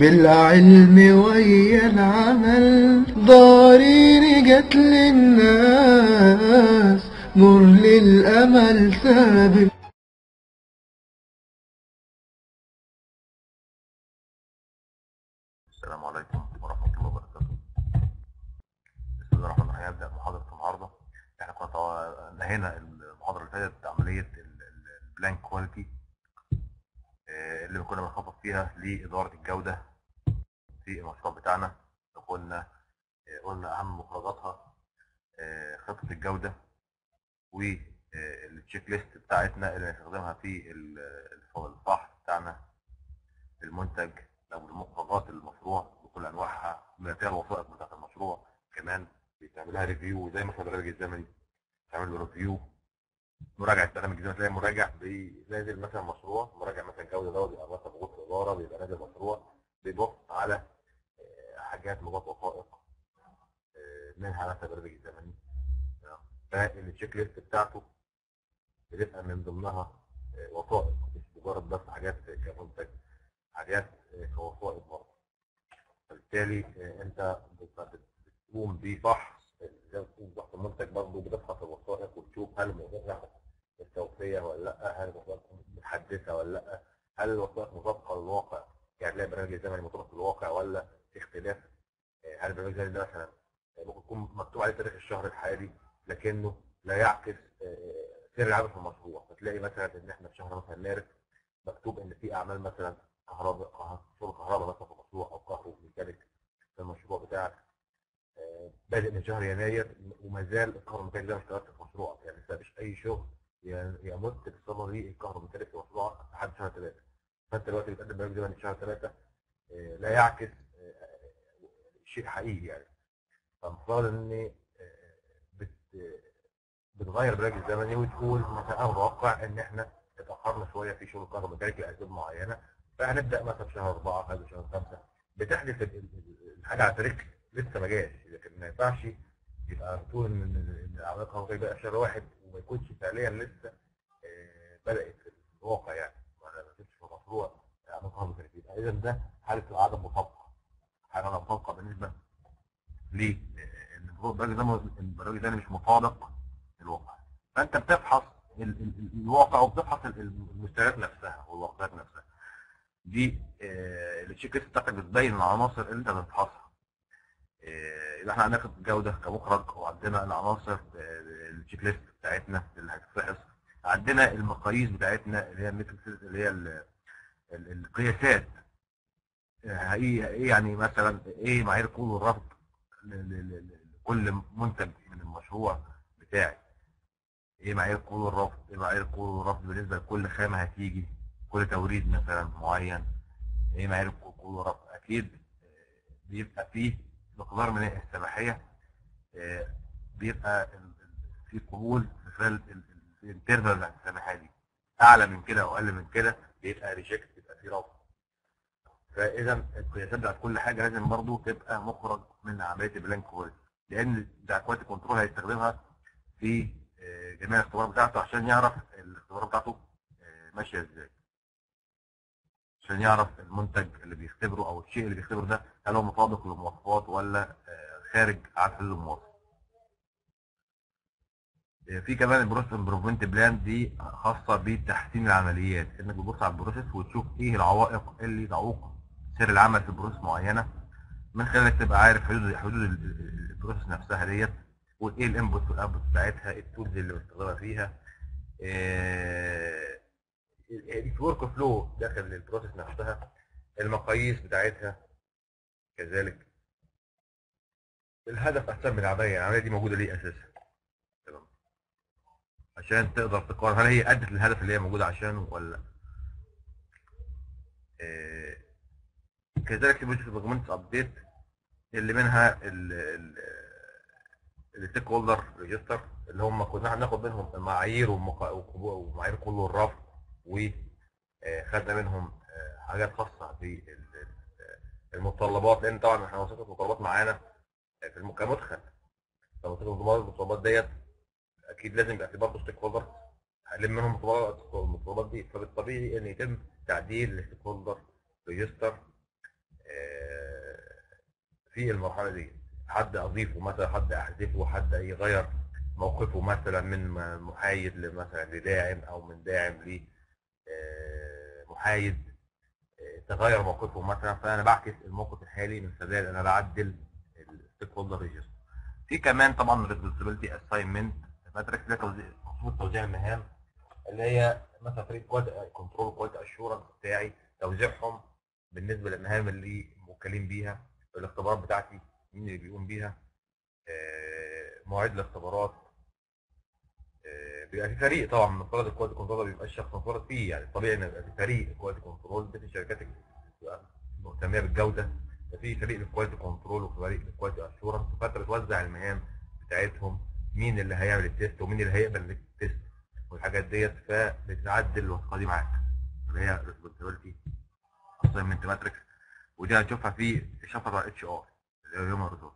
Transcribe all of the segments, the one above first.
بالعلم ويا العمل ضارين جت للناس نور للأمل سابق السلام عليكم ورحمة الله وبركاته. بسم الله الرحمن الرحيم هبدأ محاضرة النهاردة. إحنا كنا طبعا نهينا المحاضرة اللي فاتت عملية ال plan quality اللي كنا بنخطط فيها لإدارة الجودة في المشروع بتاعنا. قلنا آه، قلنا أهم مخرجاتها آه، خطة الجودة وال checklist بتاعتنا اللي هنستخدمها في ال- الفحص بتاعنا المنتج أو المخرجات المشروع بكل أنواعها فيها الوثائق بتاعت المشروع كمان بيتعمل لها review زي مثلا البرنامج الزمني تعمل له review مراجعة البرنامج الزمني تلاقي مراجع بي- نازل مثلا مشروع مراجع مثلا جودة دوت بيبقى مثلا غرفة إدارة بيبقى نازل مشروع بيبص على آه، حاجات مجرد وثائق آه، منها مثلا البرنامج الزمني فال checklist بتاعته بتبقى من ضمنها آه، وثائق مش مجرد بس حاجات كمنتج حاجات كوثائق برضه. فبالتالي أنت بت- بتقوم بفحص زي ما بفحص المنتج برضه بتفحص الوثائق وتشوف هل الوثائق مستوفيه ولا لأ؟ هل الوثائق متحدثة ولا لأ؟ هل الوثائق مطابقه للواقع؟ يعني تلاقي برنامج الزمني مطابق للواقع ولا في اختلاف؟ آه، هل البرنامج الزمني ده مثلا آه، ممكن يكون مكتوب عليه تاريخ الشهر الحالي لكنه لا يعكس آه، سير العمل في المشروع. فتلاقي مثلا إن إحنا في شهر مثلا مارس مكتوب إن في أعمال مثلا كهرباء كه- شغل كهرباء مثلا في المشروع أو كهرباء ميكانيك في المشروع بتاعك. بادئ من شهر يناير وما زال الكهروميكانيك ده ما اشتغلش في مشروعك. يعني لسه مفيش أي شغل يمت الكهروميكانيك في مشروعك لحد شهر ثلاثة فأنت دلوقتي بتقدم برنامج زمني شهر ثلاثة آه، لا يعكس آه، شيء حقيقي يعني. فالمفترض إن آه، بت- بتغير برنامج الزمني وتقول مثلا أنا متوقع إن إحنا اتأخرنا شوية في شغل الكهروميكانيك لأسباب معينة فهنبدأ مثلا في شهر أربعة هذا شهر خمسة. بتحدث ال- ال- الحاجة على تاريخ لسه ما جاش لكن ما ينفعش يبقى بتقول إن الاعمال الكهروميكانيك بقى شهر واحد وما يكونش فعليا لسه آه، بدأت في الواقع يعني. ما كنتش في مشروع اعمال كهروميكانيك يبقى اذا ده حالة عدم مطابقة. حالة عدم مطابقة بالنسبة ل إن البرنامج ده البرنامج ده مش مطابق للواقع. فأنت بتفحص ال- ال- ال- الواقع وبتفحص ال- ال- المستويات نفسها والواقعات نفسها. دي آه، ال checklist بتاعتك بتبين العناصر اللي أنت بتفحصها. يبقى إحنا هناخد جودة كمخرج وعندنا العناصر ال checklist بتاعتنا اللي هتتفحص عندنا المقاييس بتاعتنا اللي هي ال metrics اللي هي ال- ال- القياسات. إيه يعني مثلا إيه معايير القبول والرفض لكل منتج من المشروع بتاعي؟ إيه معايير القبول والرفض إيه معايير القبول والرفض بالنسبة لكل خامة هتيجي؟ كل توريد مثلا معين. إيه معايير القبول والرفض أكيد آه، بيبقى فيه مقدار من السماحية آه، بيبقى في قبول في خلال ال- ال- ال interval بتاعت السماحية دي. أعلى من كده أو أقل من كده بيبقى reject بيبقى فيه رفض. فإذا القياسات بتاعت كل حاجة لازم برضو تبقى مخرج من عملية ال plan quality لأن بتاع quality control هيستخدمها في آه، جميع الاختبارات بتاعته عشان يعرف الاختبارات بتاعته آه، ماشية إزاي. عشان يعرف المنتج اللي بيختبره أو الشيء اللي بيختبره ده هل هو مطابق للمواصفات ولا آه، خارج عن حدود المواصفات. آه، في كمان ال process improvement plan دي خاصة بتحسين العمليات إنك بتبص على ال process وتشوف إيه العوائق اللي تعوق سير العمل في process معينة من خلالك تبقى عارف حدود حدود ال- ال- process نفسها ديت وإيه ال input وال output بتاعتها إيه ال tools اللي بستخدمها فيها. ال workflow داخل ال process نفسها المقاييس بتاعتها كذلك. الهدف أحسن من العملية العملية دي موجودة ليه أساسا؟ تمام. عشان تقدر تقارن هل هي أدت للهدف اللي هي موجودة عشانه ولا لأ؟ آه، كذلك في project update اللي منها ال stakeholder register اللي هم كنا هناخد منهم المعايير ومعايير القبول والرفض وخدنا منهم آه، حاجات خاصة بالمتطلبات لأن طبعا إحنا وثيقة المتطلبات معانا في الم- كمدخل. فوثيقة المتطلبات ديت أكيد لازم يبقى في برضه stakeholder هنلم منهم المتطلبات دي. فبالطبيعي إن يتم تعديل ال stakeholder register في المرحلة دي. حد أضيفه مثلا حد أحذفه حد يغير موقفه مثلا من محايد لمثلا لداعم أو من داعم ل آه، محايد آه، تغير موقفه مثلا فأنا بعكس الموقف الحالي من خلال أنا بعدل ال stakeholder register في كمان طبعا responsibility assignment matrix ده مفروض توزيع المهام اللي هي مثلا فريق control quality assurance بتاعي توزيعهم بالنسبة للمهام اللي موكلين بيها الاختبارات بتاعتي مين اللي بيقوم بيها آه، مواعيد الاختبارات بيبقى في فريق طبعا من فرد ال quality control بيبقى الشخص منفرد فيه يعني طبيعي إن يبقى في فريق quality control بين الشركات بتبقى مهتميه بالجودة في فريق لل quality control وفريق لل quality assurance فانت بتوزع المهام بتاعتهم مين اللي هيعمل ال test ومين اللي هيقبل ال test والحاجات ديت فبتعدل الوثيقة دي معاك. اللي هي responsibility assignment matrix ودي هنشوفها في شفرة HR اللي هو human resource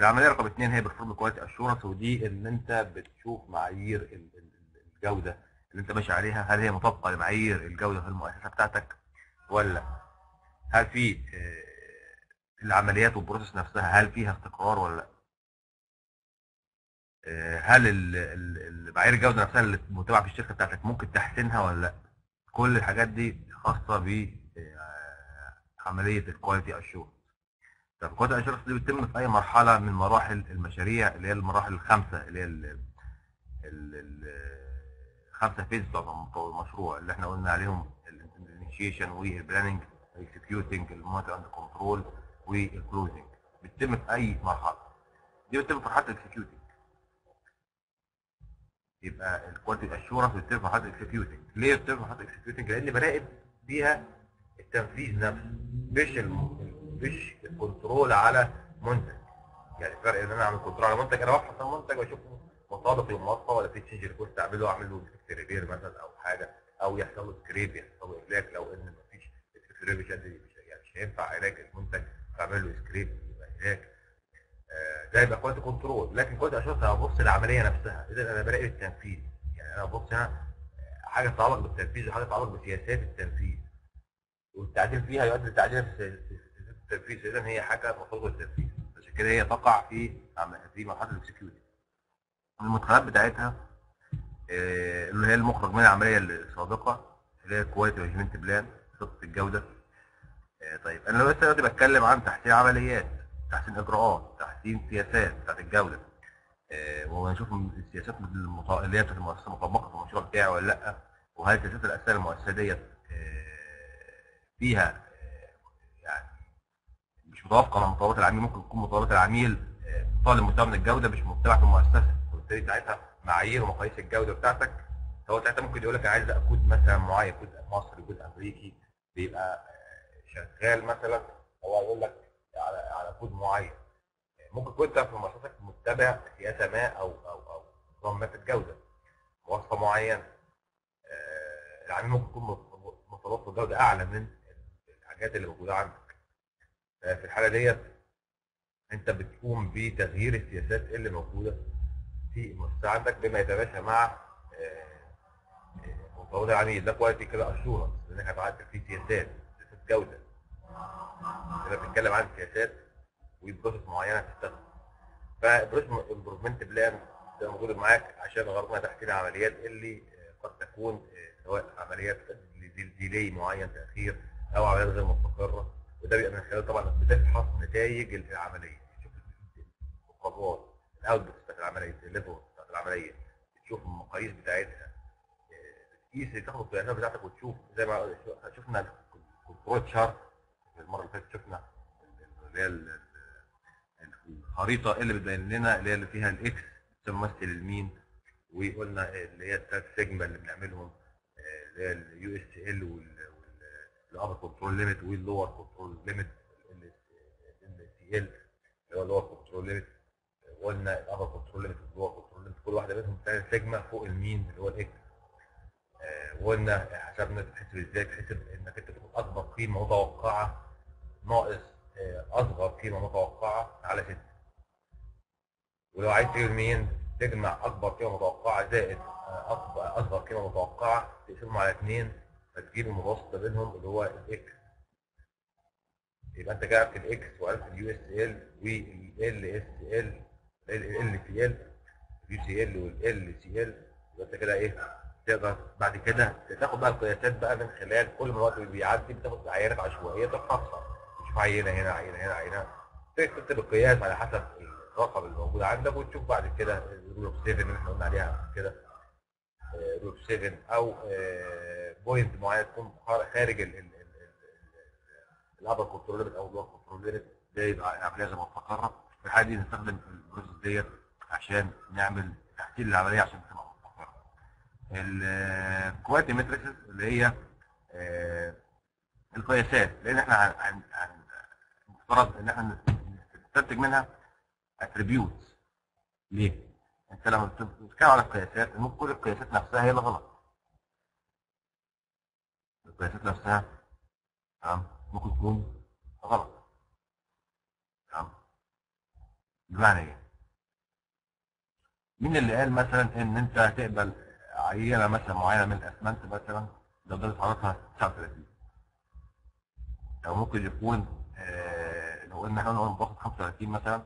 العملية رقم اثنين هي perform quality assurance ودي إن أنت بتشوف معايير ال- ال- الجودة اللي أنت ماشي عليها. هل هي مطابقة لمعايير الجودة في المؤسسة بتاعتك ولا؟ هل في آه، العمليات وال process نفسها هل فيها استقرار ولا لأ؟ آه، هل المعايير الجودة نفسها اللي متبعه في الشركة بتاعتك ممكن تحسينها ولا لأ؟ كل الحاجات دي خاصة ب آه، عملية ال quality assurance ال quality assurance دي بتتم في أي مرحلة من مراحل المشاريع اللي هي المراحل الخمسة اللي هي ال- ال- ال- الخمسه phase بتوع المشروع اللي إحنا قلنا عليهم الانيشيشن والبلاننج الاكسكيوتنج المونيتور اند كنترول والكلوزنج بتتم في أي مرحلة. دي بتتم في مرحلة ال executing يبقى ال quality assurance بتتم في مرحلة ال executing ليه بتتم في مرحلة ال executing لأن براقب بيها التنفيذ نفسه مش الم... مش ال control على منتج. يعني فرق إن أنا أعمل control على منتج أنا بفحص المنتج واشوفه مطابق للمواصفه ولا في change request أعمله اعمل له repair مثلا أو حاجة أو يحصل له سكريب يحصل له اهلاك لو إن مفيش سكريب مش يعني مش هينفع علاج المنتج فأعمل له سكريب يبقى اهلاك آه، ده يبقى quality control لكن quality assurance أنا ببص للعمليه نفسها. اذا أنا براقب التنفيذ. يعني أنا ببص هنا حاجة تتعلق بالتنفيذ وحاجة تتعلق بسياسات التنفيذ. والتعديل فيها يؤدي لتعديل في التنفيذ اذا هي حاجة مرتبطه بالتنفيذ عشان كده هي تقع في في مرحلة ال executing المدخلات بتاعتها آه، اللي هي المخرج من العملية السابقة اللي هي quality management plan خطة الجودة. آه، طيب أنا لسه دلوقتي بتكلم عن تحسين عمليات تحسين إجراءات تحسين سياسات بتاعت الجودة. آه، وهنشوف السياسات اللي هي بتاعت المؤسسة مطبقه في المشروع بتاعي ولا لأ وهل السياسات الاساسيه للمؤسسه ديت فيها مش متوافقة مع متطلبات العميل ممكن تكون متطلبات العميل آه، طالب مستوى من الجودة مش متبع في المؤسسة. وبالتالي ساعتها معايير ومقاييس الجودة بتاعتك هو ساعتها ممكن يقول لك أنا عايز كود مثلا معين كود مصري كود أمريكي بيبقى آه، شغال مثلا هو يقول لك على على كود معين. ممكن كنت في مؤسستك متبع سياسة ما أو أو أو نظام ما في الجودة مواصفة معينة. آه، العميل ممكن يكون متطلبات الجوده أعلى من الحاجات اللي موجودة عندك. في الحالة ديت انت بتقوم بتغيير السياسات اللي موجودة في المؤسسه عندك بما يتماشى مع متطلبات العميل ده quality كده assurance لأنك هتعدل فيه سياسات سياسات جودة. كده بتتكلم عن سياسات و process معينة تستخدم ف process improvement plan تبقى موجوده معاك عشان غرضنا تحسين العمليات اللي آه، قد تكون آه، سواء عمليات delay معين تأخير أو عمليات غير مستقرة. وده بيبقى من خلال طبعا بتفحص نتائج العملية. تشوف الخطوات ال output بتاعت العملية ال level بتاعت العملية. تشوف المقاييس بتاعتها. آه، تقيس تاخد البيانات بتاعتك وتشوف زي ما شفنا ال control chart المرة اللي فاتت شفنا اللي هي ال- ال- الخريطة اللي بتبين لنا اللي هي اللي فيها ال X تمثل ال mean. وقلنا اللي هي الثلاث سيجما اللي بنعملهم آه، اللي هي ال USL وال upper control limit وال lower control limit LCL اللي هو ال lower control limit قلنا ال upper control limit وال lower control limit كل واحدة منهم ثلاث سيجما فوق ال mean اللي هو ال X آه، وقلنا حسبنا تحسب إزاي تحسب إنك أنت تاخد أكبر قيمة متوقعة ناقص آه، أصغر قيمة متوقعة على 6 ولو عايز تجيب ال mean تجمع أكبر قيمة متوقعة زائد آه، أصغر قيمة متوقعة تقسمهم على 2 فتجيب المتوسط بينهم اللي هو ال X يبقى انت عرفت ال X وعرفت ال USL وال LSL LCL ال UCL وال LCL يبقى انت كده إيه تقدر بعد كده تاخد بقى القياسات بقى من خلال كل ما الوقت بيعدي بتاخد عينات عشوائيه تفحصها تشوف عينة هنا عينة هنا عينة تكتب القياس على حسب الرقم اللي موجود عندك وتشوف بعد كده ال rule of 7 اللي إحنا قلنا عليها كده rule of 7 أو point معين تكون خارج ال upper control أو ال lower control ده يبقى عملية غير مستقره في الحالة دي نستخدم ال process ديت عشان نعمل تحليل العملية عشان تبقى مستقره. ال quality metrics اللي هي آه، القياسات لأن إحنا المفترض إن إحنا نستنتج منها attributes ليه؟ أنت لما بتتكلم على القياسات ممكن كل القياسات نفسها هي اللي غلط القياسات نفسها تمام؟ ممكن تكون غلط. تمام؟ بمعنى إيه؟ مين اللي قال مثلا إن أنت هتقبل عينة مثلا معينة من الاسمنت مثلا؟ لو درجه حرارتها 39 أو ممكن يكون آه، لو قلنا إحنا قلنا باخد 35 مثلا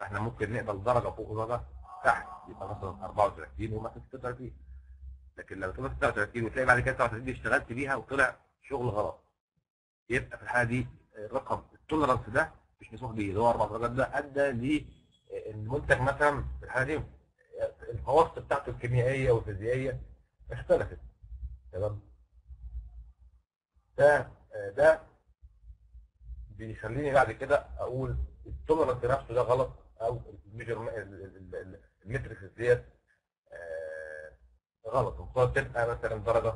فإحنا ممكن نقبل درجة فوق ودرجه تحت يبقى مثلا 34 ومثلا 36 لكن لو تبقى 36 وتلاقي بعد كده 39 دي اشتغلت بيها وطلع شغل غلط يبقى في الحالة دي الرقم التولرنس ده مش مسموح بيه اللي هو أربع درجات ده أدى ل المنتج مثلا في الحالة دي الخواص بتاعته الكيميائية والفيزيائية اختلفت. تمام؟ ده ده بيخليني بعد كده أقول ال tolerance نفسه ده غلط أو ال measure ال metrics ديت آه، غلط. المفروض تبقى مثلا درجة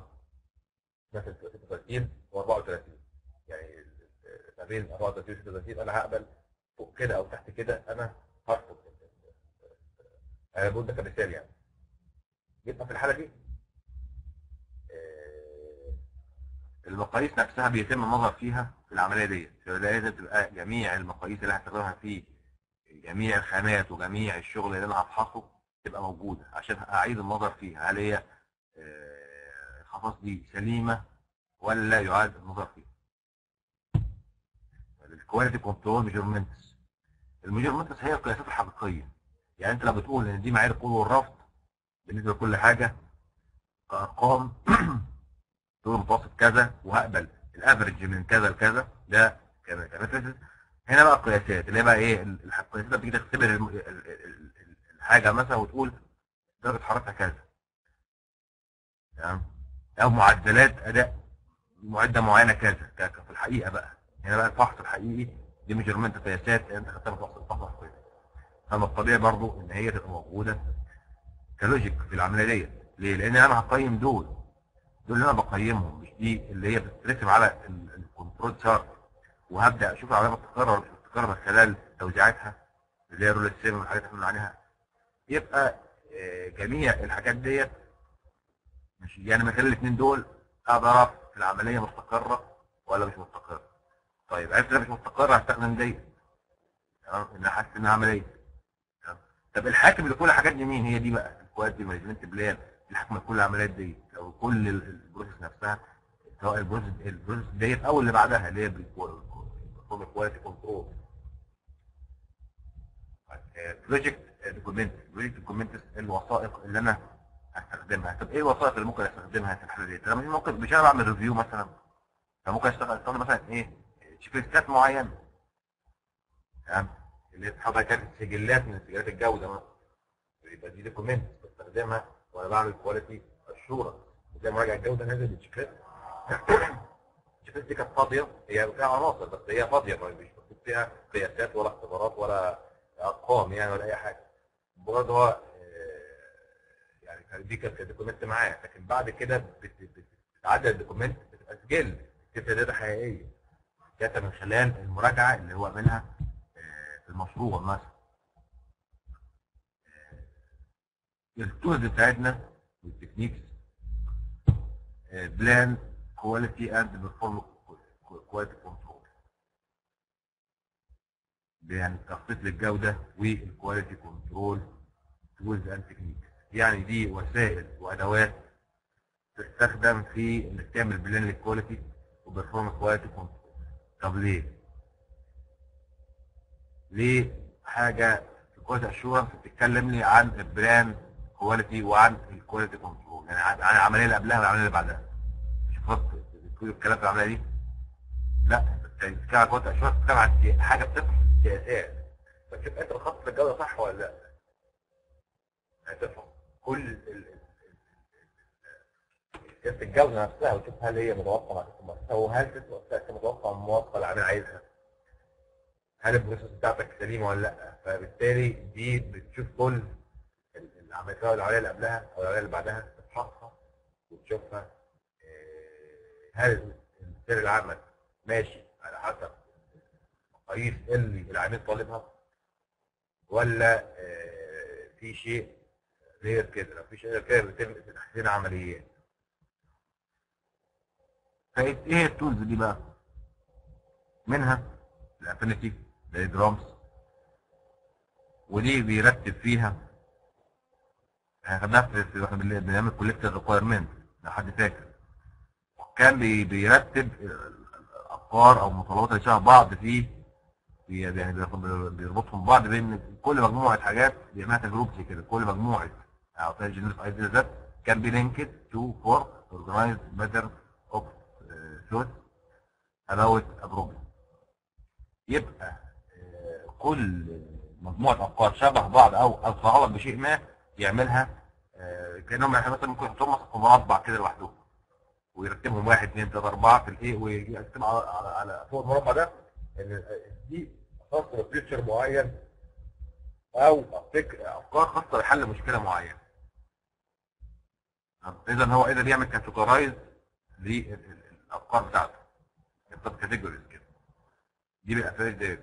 مثلا 36 و34 يعني ما بين 34 و 36 أنا هقبل فوق كده أو تحت كده أنا هرفض. أنا بقول ده كمثال يعني. يبقى في الحالة دي آه، المقاييس نفسها بيتم النظر فيها في العملية دي لازم تبقى جميع المقاييس اللي هستخدمها في جميع الخامات وجميع الشغل اللي أنا هفحصه تبقى موجودة عشان أعيد النظر فيها. هل هي آه، الخصائص دي سليمة ولا يعاد النظر فيها. ال quality control measurements. ال measurements هي القياسات الحقيقية. يعني أنت لو بتقول إن دي معايير القبول والرفض بالنسبة لكل حاجة كأرقام طول متوسط كذا وهقبل. ال average من كذا لكذا ده كمان هنا بقى القياسات اللي هي بقى إيه ال- القياسات بتيجي تختبر الحاجة مثلا وتقول درجة حرارتها كذا. تمام؟ أو معدلات أداء معدة معينة كذا. في الحقيقة بقى. هنا بقى الفحص الحقيقي دي measurement قياسات أنت خدتها في الفحص الحقيقي فما الطبيعي برضو إن هي تبقى موجودة ك logic في العملية ديت. ليه؟ لأن أنا هقيم دول. دول اللي أنا بقيمهم مش دي اللي هي بتترسم على ال- control chart وهبدأ أشوف العملية بتتكرر بتتكرر من خلال توزيعاتها اللي هي rule of seven والحاجات اللي إحنا عليها. يبقى آه، جميع الحاجات ديت مش يعني من خلال الاثنين دول أقدر أعرف العملية مستقرة ولا مش مستقرة. طيب عرفت انها مش مستقرة هستخدم ديت تمام؟ إن حاسس انها عمليه تمام؟ طب الحاكم لكل الحاجات دي مين؟ هي دي بقى ال quality management plan الحكم لكل العمليات دي أو كل ال- ال process نفسها سواء ال process ديت أو اللي بعدها اللي هي quality control project document project document الوثائق اللي أنا هستخدمها. طب إيه الوثائق اللي ممكن أستخدمها في الحاله دي؟ مش ممكن مش أنا بعمل review مثلا. فممكن اشتغل استخدم مثلا إيه؟ checklist ات معينة. تمام؟ اللي بتحضر كانت سجلات من سجلات الجودة مثلا. يبقى دي document بستخدمها وأنا بعمل quality assurance زي مراجع الجودة نازل ال checklist ال checklist دي كانت فاضية. هي فيها عناصر بس هي فاضية. مش مكتوب فيها قياسات ولا اختبارات ولا أرقام يعني ولا أي حاجة. مجرد هو آه، يعني دي كانت document معاه لكن بعد كده بت- بت- بتعدل ال document بتبقى سجل بتبقى data حقيقية. data من خلال المراجعة اللي هو عملها آه، في المشروع مثلا. ال tools بتاعتنا وال techniques plan quality and perform quality control يعني تخطيط للجودة وال quality control tools and techniques يعني دي وسائل وأدوات تستخدم في إنك تعمل plan لل quality و perform quality control طب ليه؟ لحاجه في quality assurance بتتكلم لي عن ال plan quality وعن ال quality control يعني عن العملية اللي قبلها والعملية اللي بعدها. شفت كل الكلام في العملية دي. لا. assurance بتتكلم عن سي- حاجة بتفرق سياسات فشوف أنت بتخطط الجوده صح ولا لأ؟ هتفهم كل ال- ال- سياسه الجوده نفسها وتشوف هل هي متوافقه مع المؤسسه وهل متوافقه مع المواصفه اللي العميل عايزها. هل البروسيس بتاعتك سليمة ولا لأ؟ فبالتالي دي بتشوف كل ال- العملية سواء العملية اللي قبلها أو العملية اللي بعدها تفحصها وتشوفها آه، هل سير العمل ماشي على حسب مقاييس اللي العميل طالبها ولا آه، في شيء غير كده. لو في شيء غير كده بيتم تحسين عمليات. فايه إيه ال tools دي بقى؟ منها ال affinity diagrams ودي بيرتب فيها إحنا خدناها في وإحنا بن- بنعمل collect requirement لو حد فاكر. كان بي- بيرتب الافكار أو المطالبات اللي شبه بعض في يعني بيربط- بيربطهم ببعض بين كل مجموعة حاجات بيعملها تجربتي كده. كل مجموعة أو generate idea that can be linked to form organized pattern of thought about a problem. يبقى آه، كل مجموعة أفكار شبه بعض أو تتعلق بشيء ما يعملها آه، كأنهم إحنا مثلا ممكن مثلا في مربع كده لوحدهم ويرتبهم واحد اثنين ثلاثة أربعة في الإيه ويقسم على على فوق المربع ده إن دي خاصة ب feature معين أو أفكار خاصة بحل مشكلة معينة. اذا هو قدر يعمل categorize للأفكار بتاعته. يحطها categories كده. دي بقى diagram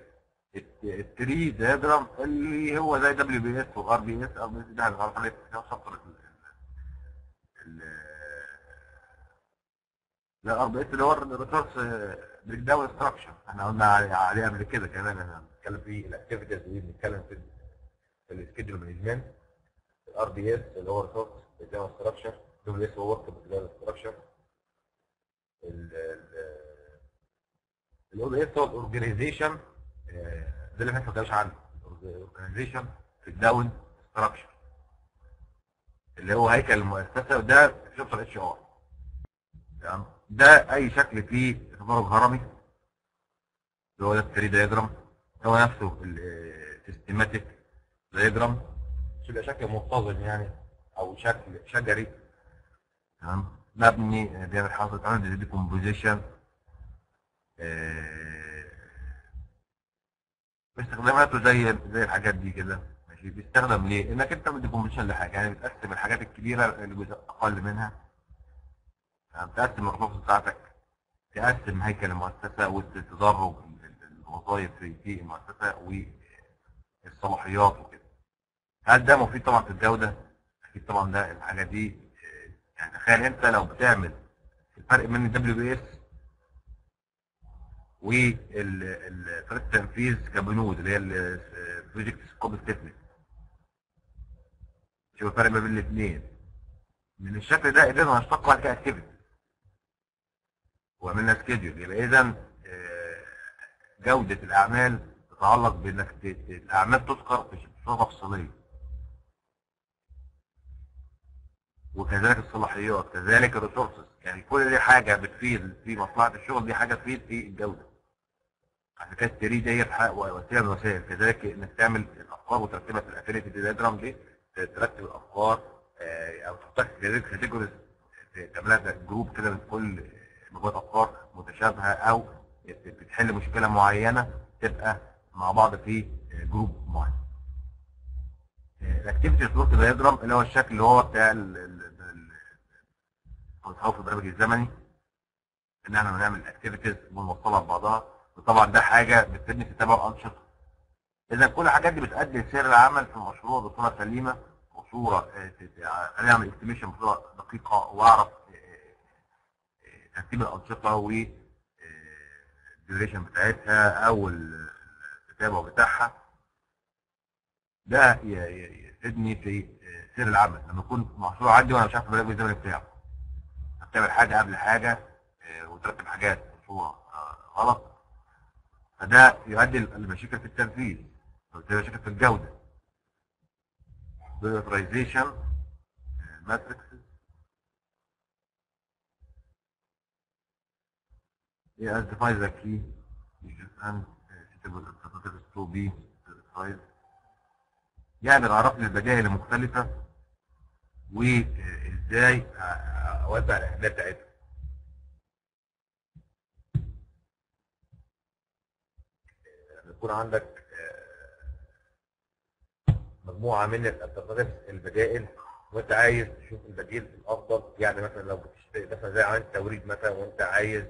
ال tree diagram اللي هو زي دبليو بي اس وار بي اس ار بي اس ده هنعرف عليه في chapter لا اس اللي هو ال resource breakdown structure إحنا قلنا عليه قبل كده كمان إحنا بنتكلم في ال activities وبنتكلم في في ال schedule management ال RBS اللي هو resource breakdown structure WBS هو work breakdown structure ال OBS هو ال organization ده اللي إحنا ما اتكلمناش عنه. ال organization breakdown structure اللي هو هيكل المؤسسة وده في chapter HR تمام؟ ده أي شكل فيه تدرج هرمي اللي هو ده ال tree diagram هو نفسه ال systematic diagram يبقى شكل منتظم يعني أو شكل شجري. تمام. مبني آه، بيعمل حاصل عمل decomposition باستخداماته زي زي الحاجات دي كده. ماشي. بيستخدم ليه؟ إنك أنت بت decomposition لحاجة يعني بتقسم الحاجات الكبيرة لجزء أقل منها. بتقسم الرصاص بتاعتك تقسم هيكل المؤسسة والتدرج الوظائف في المؤسسة والصلاحيات وكده. هل ده مفيد طبعا في الجودة؟ أكيد طبعا ده الحاجة دي يعني تخيل أنت لو بتعمل الفرق بين ال WBS وطريقه التنفيذ كبنود اللي هي ال project scope statement شوف الفرق ما بين الاثنين من الشكل ده قدرنا نشتق بعد كده activity وعملنا schedule يبقى اذا جودة الأعمال تتعلق بإنك الأعمال تذكر في تفصيليه وكذلك الصلاحيات كذلك ال resources يعني كل دي حاجة بتفيد في مصلحة الشغل دي حاجة تفيد في الجودة. عشان كده ال tree حق- وسيله من الوسائل. كذلك إنك تعمل الأفكار وترتيبها في ال affinity diagram دي ترتب الأفكار آه، أو تحطها في categories تعملها group كده من كل مجموعه أفكار متشابهة أو بتحل مشكلة معينة تبقى مع بعض في group معين. ال activity resource diagram اللي هو الشكل اللي هو بتاع ال- ال- ال- أو في البرنامج الزمني إن إحنا بنعمل activities ونوصلها ببعضها وطبعا ده حاجة بتفيدني في تتابع الانشطه إذا كل الحاجات دي بتؤدي لسير العمل في المشروع بصورة سليمة وصوره آه، ت- ت- خليني أعمل estimation بصورة دقيقة وأعرف آه، آه، ترتيب الأنشطة و ال duration بتاعتها أو التتابع بتاعها ده يفيدني في آه، سير العمل. لما يكون مشروع عندي وأنا مش عارف البرنامج الزمني بتاعه. بتعمل حاجة قبل حاجة آه، وترتب حاجات آه، غلط. فده يؤدي لمشاكل في التنفيذ. مشاكل في الجودة. بالاترايزيشن ماتريكسز as key يعني الأعراف للبدائل المختلفة وإزاي أوزع الأهداف بتاعتها. يكون عندك مجموعة من الالترناتيفز البدائل. وانت عايز تشوف البديل الأفضل يعني مثلا لو بتشتري مثلا زي عمليه توريد مثلا وانت عايز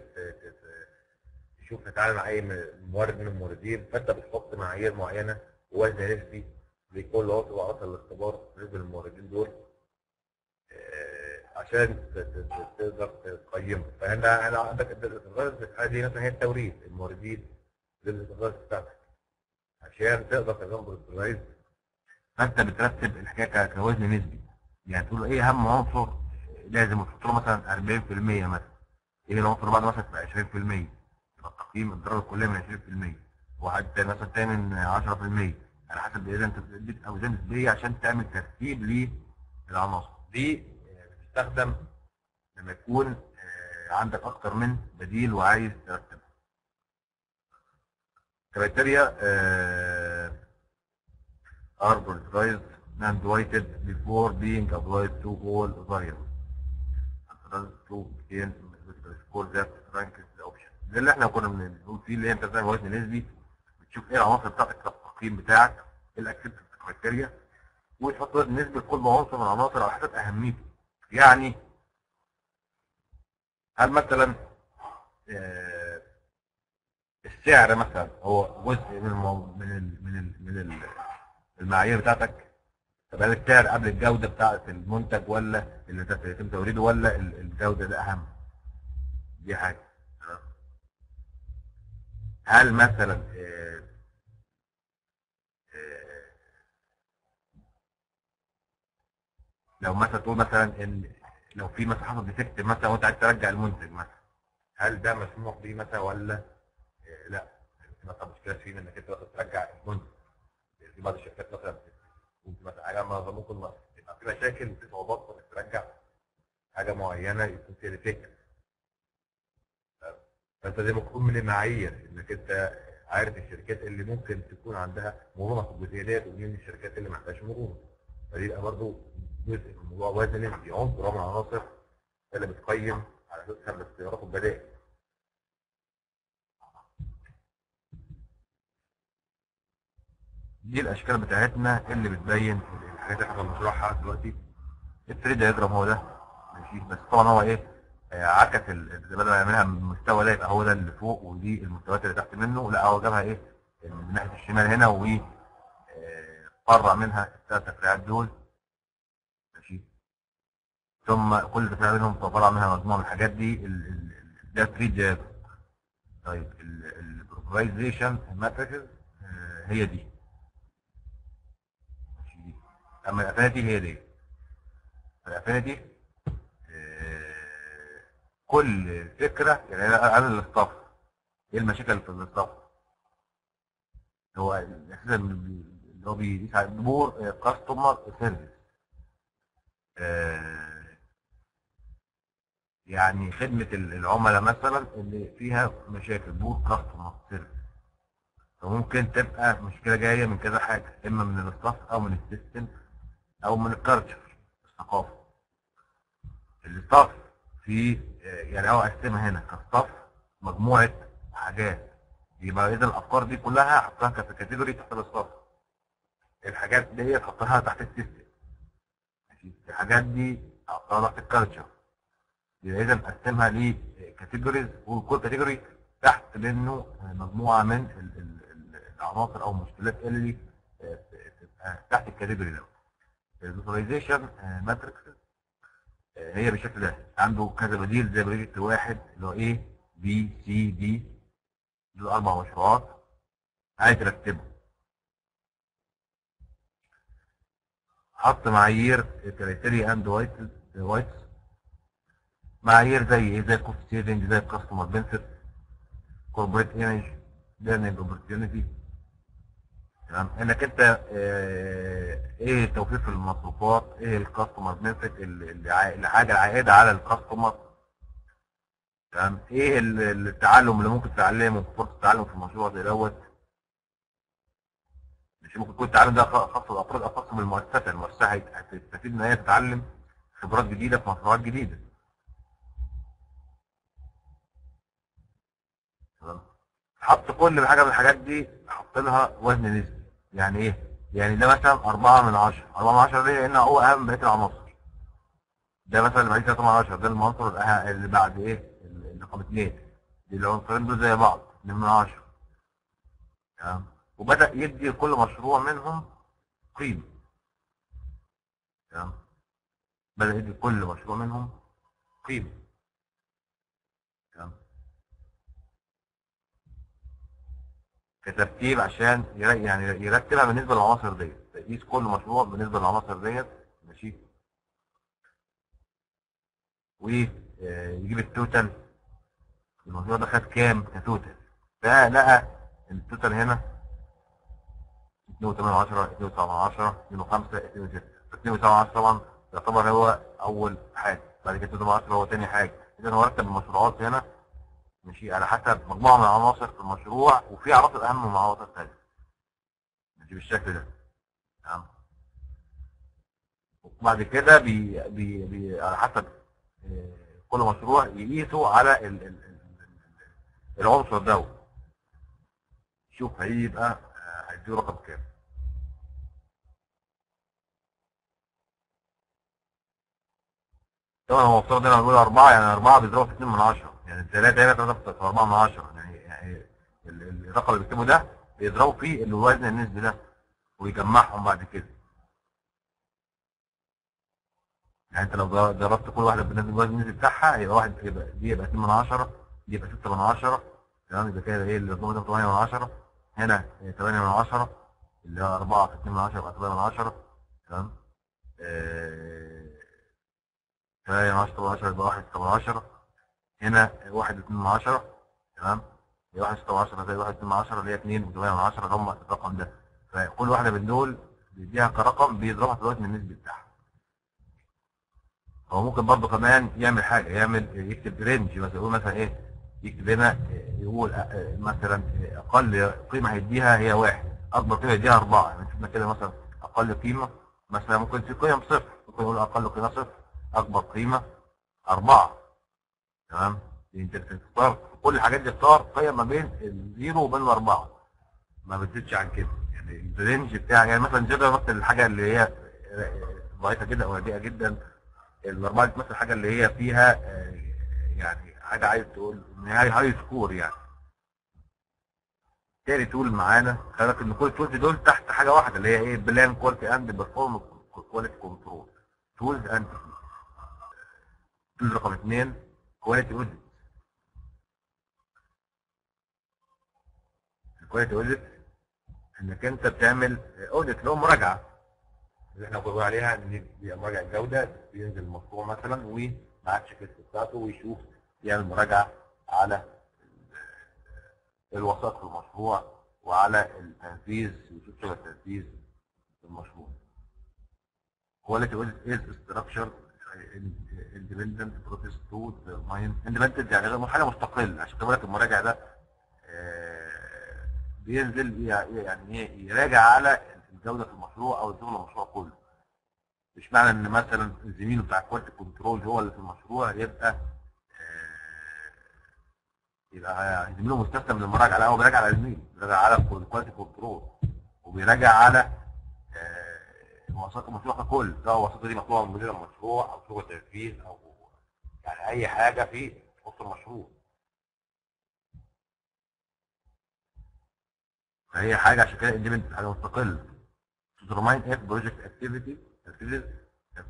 تشوف تتعامل مع أي مورد من الموردين فانت بتحط معايير معينة ووزن نسبي لكل عضو وعطى الاختبار بالنسبة للموردين دول آه، عشان تقدر تقيمه. فهنا أنا عندك الحاله دي مثلا هي التوريد الموردين للغرض بتاعتك عشان تقدر تعمل بالبرايز فأنت بترتب الحكاية كوزن نسبي. يعني تقول إيه أهم عنصر لازم تحط مثلا 40% مثلا؟ إيه العنصر بعده مثلا تبقى 20% يبقى التقييم الدرجة الكلية من 20% واحد تاني مثلا تاني من 10% على حسب إذا أنت بتديك اوزان نسبيه عشان تعمل ترتيب للعناصر. دي بتستخدم لما يكون آه، عندك أكتر من بديل وعايز ترتبها كريتيريا are prioritized and weighted before being applied to all variables. To the score that ranks the option. ده اللي إحنا كنا بنقول فيه اللي هي انت بتعمل وزن نسبي بتشوف إيه العناصر بتاعتك في التقييم بتاعك إيه كرايتيريا وتحط وزن نسبي لكل عنصر من العناصر على حسب أهميته. يعني هل مثلا آه، السعر مثلا هو جزء من. من. من ال... من ال... المعايير بتاعتك طب هل السعر قبل الجودة بتاعت المنتج ولا اللي يتم توريده ولا ال- الجودة ده أهم؟ دي حاجة؟ هل مثلا آه، آه، لو مثلا تقول مثلا إن لو في مثلا حصل defect مثلا وأنت عايز ترجع المنتج مثلا هل ده مسموح بيه مثلا ولا آه، لا؟ مثلا مشكله فيه إنك أنت ترجع المنتج في بعض الشركات مثلا ممكن مثلا ما- ممكن يبقى في مشاكل وفي صعوبات إنك ترجع حاجة معينة يكون فيها defect فأنت ما تكون من المعايير إنك أنت عارف الشركات اللي ممكن تكون عندها مرونة في الجزئية ديت ومين الشركات اللي ما عندهاش مرونة. فدي يبقى برضه جزء من الموضوع وزن نسبي عنصر من العناصر اللي بتقيم على أساسها الاختيارات والبدائل دي الأشكال بتاعتنا اللي بتبين الحاجات اللي إحنا بنشرحها دلوقتي ال tree diagram هو ده ماشي؟ بس طبعا هو إيه؟ آه، عكس بدل ما يعملها من المستوى ده يبقى هو ده اللي فوق ودي المستويات اللي تحت منه لا هو جابها إيه؟ من ناحية الشمال هنا و آه، فرع منها الثلاث تفريعات دول ماشي؟ ثم كل تفريعة منهم تفرع منها مجموعة من الحاجات دي ده tree diagram طيب ال prioritization matrix هي دي ماشي دي أما ال affinity هي دي. ال affinity آه، كل فكرة يعني أنا ال staff. إيه المشاكل في ال staff؟ هو أساسا اللي هو بيقيس على الجمهور customer service يعني خدمة ال- العملاء مثلا اللي فيها مشاكل poor customer service فممكن تبقى مشكلة جاية من كذا حاجة إما من ال staff أو من ال system أو من ال culture الثقافة. ال staff في يعني هو قسمها هنا ك staff مجموعة حاجات. يبقى إذا الأفكار دي كلها احطها category تحت ال staff. الحاجات دي احطها تحت ال system. الحاجات دي احطها تحت ال culture. يبقى إذا نقسمها ل categories وكل category تحت منه مجموعة من ال- ال- ال- العناصر أو المشكلات اللي تبقى تحت ال category ده. ال prioritization matrix هي بالشكل ده عنده كذا بديل زي project واحد اللي هو A B C D دول أربع مشروعات عايز ترتبهم حط معايير criteria and weight weights معايير زي إيه زي cost saving زي ال customer benefit corporate image learning opportunity تمام؟ إنك أنت آه، إيه التوفير في المصروفات إيه ال customer benefit الحاجة العائدة على ال customer تمام؟ إيه ال- التعلم اللي ممكن تتعلمه؟ فرصة التعلم في مشروع زي دوت؟ مش ممكن يكون التعلم ده خاص بالأفراد أو خاص بالمؤسسه المؤسسة هت- هتستفيد إن هي تتعلم خبرات جديدة في مشروعات جديدة. تمام؟ حط كل حاجة من الحاجات دي حط لها وزن نسبي. يعني إيه؟ يعني ده مثلا 4 من 10 4 من 10 دي لأن هو أهم من بقية العناصر. ده مثلا اللي بعد 3 من 10 ده العنصر اللي بعد إيه؟ اللي رقم 2 العنصرين دول زي بعض. 2 من 10 تمام؟ وبدأ يدي لكل مشروع منهم قيمة. تمام؟ بدأ يدي لكل مشروع منهم قيمة تمام كترتيب عشان يعني يرتبها بالنسبة للعناصر ديت. تقيس كل مشروع بالنسبة للعناصر ديت. ماشي؟ ويجيب ال total المشروع ده خد كام ك total فلقى ال total هنا 2.8 10 2.7 10 2.5 2.6 2.7 طبعا يعتبر هو أول حاجة. بعد كده 2.8 10 هو تاني حاجة. اذا هو رتب المشروعات هنا ماشي؟ على حسب مجموعة من العناصر في المشروع وفي عناصر أهم من عناصر ثانية ماشي بالشكل ده. تمام؟ وبعد كده بي بي بي على حسب آه، كل مشروع يقيسوا على ال- ال- ال- ال- العنصر ده. شوف هيبقى آه، هيديه رقم كام. طبعا هو مفترض هنا بنقول أربعة يعني أربعة بيضربوا في اتنين من عشرة. يعني التلاتة هنا تلاتة في أربعة من عشرة. يعني يعني ال- ال- الرقم اللي بيكتبه ده بيضربوا فيه الوزن النسبي ده ويجمعهم بعد كده. يعني أنت لو ضر- ضربت كل واحدة بالنسبة للوزن النسبي بتاعها يبقى واحد دي يبقى 2 من 10 دي يبقى 6 من 10 تمام؟ يبقى كده إيه اللي ده 8 من 10 هنا 8 من 10 اللي هو 4 في 2 من 10 يبقى 8 من 10 تمام؟ آه، 8 من 10 من 10 يبقى 1 6 من 10 هنا 1 2 من 10 تمام؟ هي 1 6 من 10 زي 1 2 من 10 اللي هي 2 و8 من 10 هم الرقم ده. فكل واحدة من دول بيديها كرقم بيضربها في الوزن النسبي بتاعها. هو ممكن برضه كمان يعمل حاجة يعمل يكتب range مثلا يقول مثلا إيه يكتب هنا يقول آه، مثلا أقل قيمة هيديها هي واحد أكبر قيمة يديها أربعة. يعني شفنا كده مثلا أقل قيمة مثلا ممكن في قيم صفر ممكن يقول أقل قيمة صفر أكبر قيمة أربعة. تمام؟ انت بتختار كل الحاجات دي اختار قيم ما بين ال zero وبين الأربعة. ما بتزيدش عن كده. يعني ال range بتاع يعني مثلا zero مثلا الحاجة اللي هي ضعيفة جدا أو رديئه جدا الأربعة دي مثلا حاجة اللي هي فيها آه، يعني حاجة عايز تقول هي high score يعني. تاني تقول معانا خلي إن كل ال tools دول تحت حاجة واحدة اللي هي إيه؟ plan quality and perform quality control tools and tools رقم اثنين quality audit ال quality audit إنك أنت بتعمل audit هو مراجعة. اللي إحنا بنقول عليها إن بيبقى مراجع الجوده بينزل المشروع مثلا ومع ال check بتاعته ويشوف يعمل مراجعة على الوثائق في المشروع وعلى التنفيذ ويشوف شغل التنفيذ في المشروع. Quality audit is structured independent process to determine independent يعني حاجة مستقلة. عشان كده بقول لك المراجع ده آه، بينزل يعني إيه يراجع على الجودة في المشروع أو شغل المشروع كله. مش معنى إن مثلا الزميل بتاع quality control هو اللي في المشروع يبقى آه، يبقى زميله مستسلم للمراجعة. لا هو بيراجع على زميله بيراجع على ال quality control وبيراجع على وثائق المشروع ككل سواء الوثيقه دي مطلوبة من مدير المشروع أو شغل تنفيذ أو يعني أي حاجة في تخص المشروع. فهي حاجة عشان كده اندبندنت حاجة مستقلة. Determine if project activity activities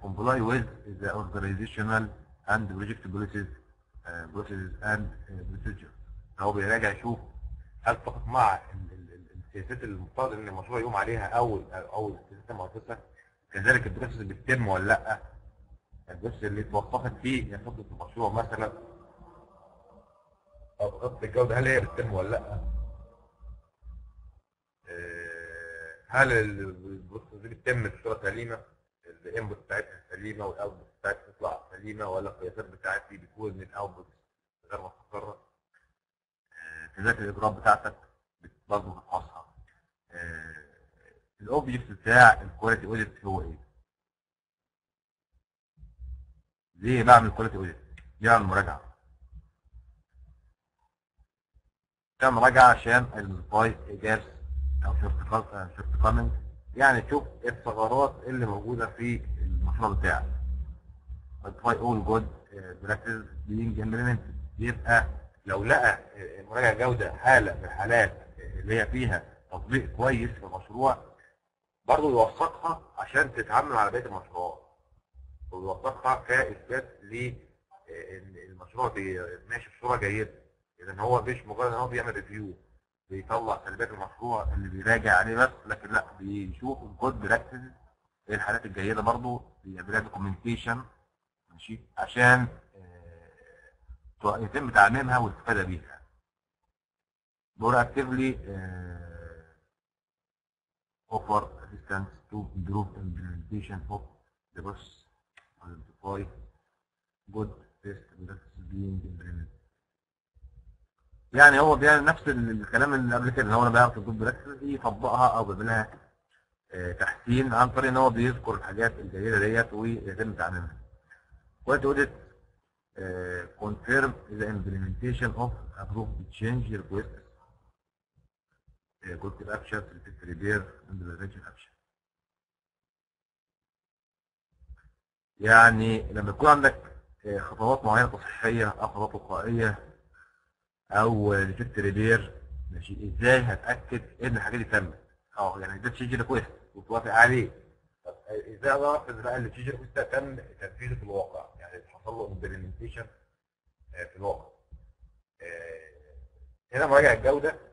comply with the organizational and project policies uh, processes and uh, procedures. هو بيراجع يشوف هل اتفق مع السياسات المفترض إن المشروع يقوم عليها أو أو السياسات المؤسسه كذلك ال process بتتم ولا لأ؟ ال process اللي اتوقفت فيه خطه المشروع مثلا. أو خطه الجودة هل هي بتتم ولا لأ؟ آه، هل ال process دي بتتم بصورة سليمة؟ ال input بتاعتها سليمة وال output بتاعتها تطلع سليمة ولا القياسات بتاعتي بتقول ان ال output غير مستقرة؟ آه، كذلك الإجراءات بتاعتك برضه بتفحصها ال object بتاع ال quality audit هو إيه؟ ليه بعمل quality audit؟ ليه بعمل مراجعه؟ تعمل مراجعه عشان ال gaps أو shortcoming يعني تشوف الثغرات اللي موجودة في المشروع بتاعك identify all good practices being implemented يبقى لو لقى مراجع جودة حالة من الحالات اللي هي فيها تطبيق كويس في المشروع برضه يوثقها عشان تتعامل على بقية المشروعات. ويوثقها كاثبات ل المشروع ماشي بصورة جيدة. اذا هو مش مجرد إن هو بيعمل review بيطلع سلبيات المشروع اللي بيراجع عليه بس لكن لأ بيشوف ال good practice الحالات الجيدة برضه بيعمل لها documentation ماشي؟ عشان آه، يتم تعميمها والاستفاده بيها. دور اكتفلي offer assistance to improve the implementation of the bus identify good test conducts being implemented. يعني هو بيعمل نفس الكلام اللي قبل كده اللي هو أنا بعرف الجود براكتس يطبقها أو بيعمل لها آه، تحسين عن طريق إن هو بيذكر الحاجات الجيدة ديت ويتم تعميمها. quality audit confirm the implementation of approved change request uh, corrective action, defect repair, and preventive action. يعني لما يكون عندك آه، خطوات معينة تصحيحية أو خطوات وقائية أو defect repair ماشي إزاي هتأكد إن الحاجة دي تمت؟ آه يعني ده change request وتوافق عليه. طب إزاي أقدر انفذ بقى اللي change request ده تم تنفيذه في الواقع؟ يعني حصل له implementation في الواقع. آه، هنا مراجع الجودة.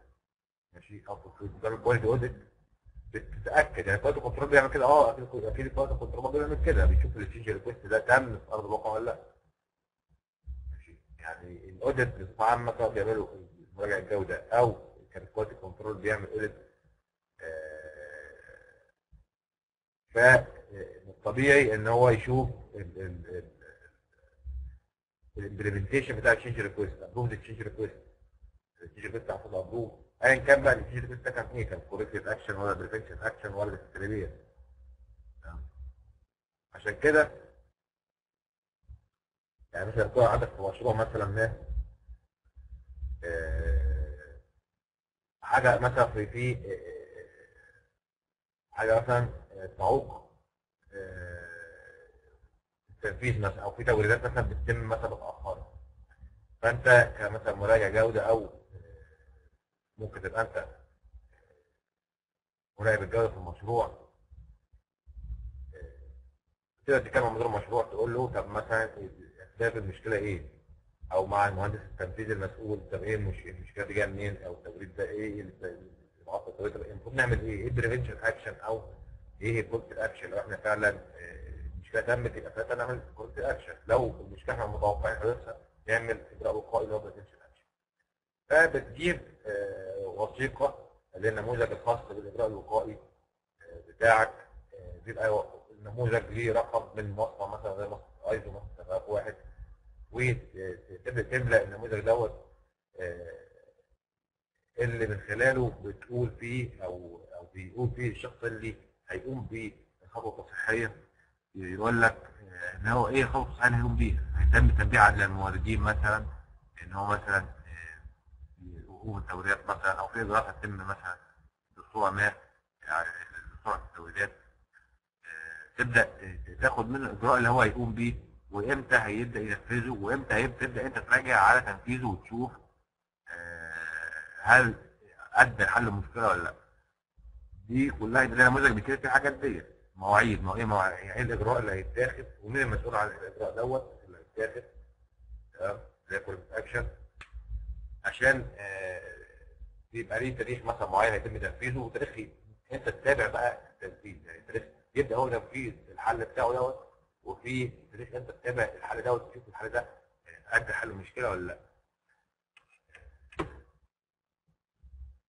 ماشي أو في ال quality audit بتتاكد يعني ال quality control بيعمل كده. آه أكيد أكيد ال quality control بيعمل كده. بيشوف ال change request ده تم في أرض الواقع ولا لا. ماشي. يعني ال audit بصفة عامة بيعملوا مراجع الجودة. أو كان ال quality control بيعمل audit فالطبيعي إن هو يشوف ال implementation بتاع ال change request approved ال change request ال change request هاخد approve ايا كان بقى كان إيه كان corrective action ولا prevention action ولا defect repair عشان كده يعني مثلا يكون عندك في مشروع مثلا ما آه، حاجة مثلا في في آه، حاجة مثلا آه، تعوق التنفيذ مثلا أو في توريدات مثلا بتتم مثلا متاخره فأنت كمثلا مراجع جودة أو ممكن تبقى انت مراقب الجوده في المشروع تقدر تتكلم مع مدير المشروع تقول له طب مثلا اسباب المشكلة إيه؟ أو مع المهندس التنفيذي المسؤول طب إيه المش- المشكلة دي جاية منين أو التوريد ده إيه اللي معطل التوريد ده؟ المفروض نعمل إيه؟ إيه ال prevention action أو إيه ال corrective action لو إحنا فعلا آه، المشكلة تمت يبقى ساعتها نعمل corrective action لو المشكلة إحنا متوقعين حدوثها نعمل إجراء وقائي اللي هو فبتجيب آه، وثيقة اللي هي النموذج الخاص بالإجراء الوقائي آه، بتاعك. آه، بيبقى النموذج ليه رقم من مصنع مثلا زي مصنع أيزو مصنع واحد. وتبدا تملأ النموذج دوت آه، اللي من خلاله بتقول فيه أو أو بيقول فيه الشخص اللي هيقوم بالخطوه التصحيحية. يقول لك آه، إن هو إيه التصحيحية اللي هيقوم بيها؟ هيتم تتبيعها للموردين مثلا إن هو مثلا يقوم التوريدات مثلا أو في اجراءات هتتم مثلا بصوره ما يعني بصوره التوريدات آه، تبدأ تاخد منه الإجراء اللي هو هيقوم بيه وإمتى هيبدأ ينفذه وإمتى هيبدا أنت تراجع على تنفيذه وتشوف آه، هل أدى لحل المشكلة ولا لأ. دي كلها ده نموذج بيتكلم في حاجات ديت مواعيد ما إيه مواعيد يعني إيه الإجراء اللي هيتاخد ومين المسؤول عن الإجراء دوت اللي هيتاخد؟ تمام؟ زي كل اكشن عشان آه، بيبقى ليه تاريخ مثلا معين هيتم تنفيذه وتاريخ أنت تتابع بقى التنفيذ. يعني تاريخ يبدأ هو تنفيذ الحل بتاعه دوت وفي تاريخ أنت تتابع الحل دوت تشوف الحل ده آه، ادى حل المشكلة ولا لأ.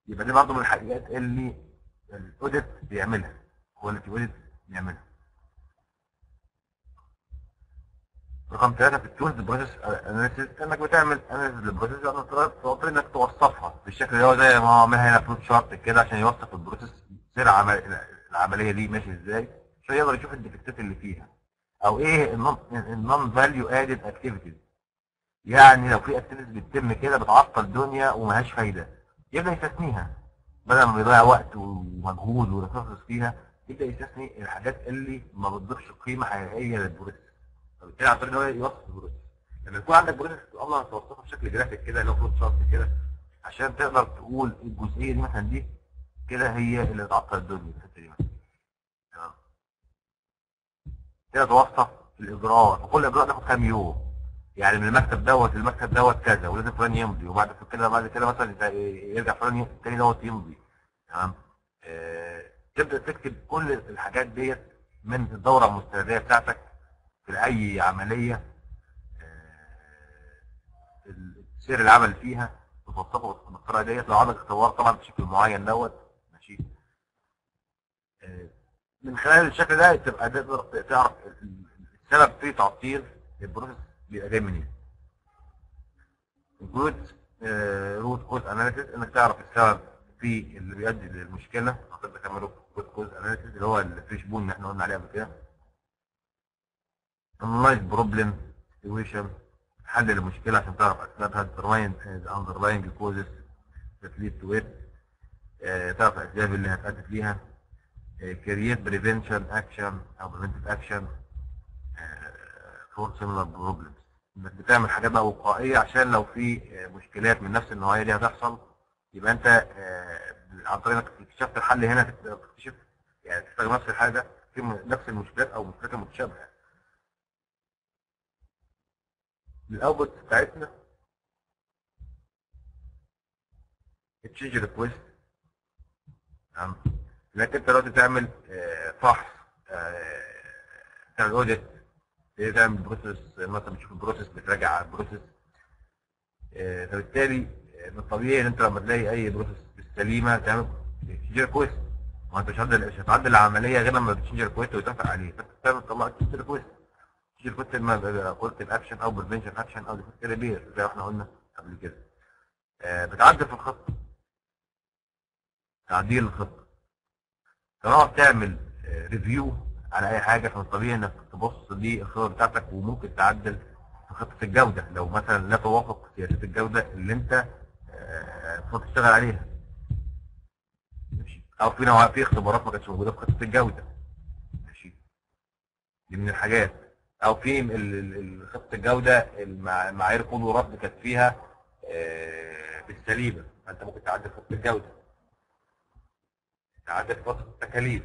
يبقى دي برضه من الحاجات اللي ال audit بيعملها quality audit بيعملها. رقم ثلاثة في ال tools process analysis إنك بتعمل analysis لل process تقدر إنك توصفها بالشكل اللي هو زي ما هو هنا flow chart كده عشان يوصف ال process سير عمل العملية دي ماشي إزاي عشان يقدر يشوف ال defect ات اللي فيها أو إيه ال non value added activities يعني لو في activities بتتم كده بتعطل الدنيا وملهاش فايدة. يبدأ يستثنيها. بدل ما بيضيع وقت ومجهود و resources فيها يبدأ يستثني الحاجات اللي ما بتضيفش قيمة حقيقية لل process. فبالتالي عن طريق ان هو يوصف ال process لما يكون عندك process الله توصفها بشكل جرافيك كده اللي هو flow chart كده عشان تقدر تقول الجزئية دي مثلا دي كده هي اللي تعطل الدنيا الحتة دي مثلا. تمام. كده توصف الإجراءات. وكل إجراء تاخد كام يوم. يعني من المكتب دوت للمكتب دوت كذا ولازم فلان يمضي. وبعد كده بعد كده مثلا يرجع فلان التاني دوت يمضي. تمام. آه تبدأ تكتب كل الحاجات ديت من الدورة المستندية بتاعتك اي عملية آه سير العمل فيها توصفه بالطريقة ديت. لو عندك اختبار طبعا بشكل معين دوت ماشي. آه من خلال الشكل ده تبقى تقدر تعرف السبب في تعطيل ال process بيبقى جاي منين. جود root cause analysis إنك تعرف السبب في اللي بيؤدي للمشكلة هتبدا تعمله root cause analysis اللي هو ال fish bone اللي إحنا قلنا عليه قبل كده. analyze problem situation حل المشكلة عشان تعرف اسبابها determine the underlying causes that lead to it. تعرف الأسباب اللي هتؤدي ليها create preventive action أو preventive action. for similar problems. إنك بتعمل حاجات بقى وقائية عشان لو في مشكلات من نفس النوعية دي هتحصل يبقى أنت عن طريق إنك اكتشفت الحل هنا تكتشف يعني تستخدم نفس الحاجة في نفس المشكلات أو مشكلات متشابهة. ال output بتاعتنا. change request تمام انك انت دلوقتي تعمل فحص تعمل audit تعمل process مثلا بتشوف ال process بتراجع على ال process فبالتالي من الطبيعي إن انت لما تلاقي أي process سليمه تعمل change request ما انت مش هتعدل العملية غير لما ب change request ويتوافق عليه. فانت بتعمل تطلع change request request اما corrective action أو prevention action أو defect زي ما إحنا قلنا قبل كده. بتعدل في الخطة. تعديل الخطة. طالما بتعمل ريفيو على أي حاجة فمن الطبيعي إنك تبص للخطه بتاعتك وممكن تعدل في خطة الجودة. لو مثلا لا توافق سياسات الجودة اللي أنت المفروض تشتغل عليها. أو في نوع في اختبارات ما كانتش موجودة في خطة الجودة. ماشي. دي من الحاجات. أو في خطه الجودة المعايير قبول ورفض كانت فيها بالسليمة. فأنت ممكن تعدل خطه الجودة. تعدل فتره التكاليف.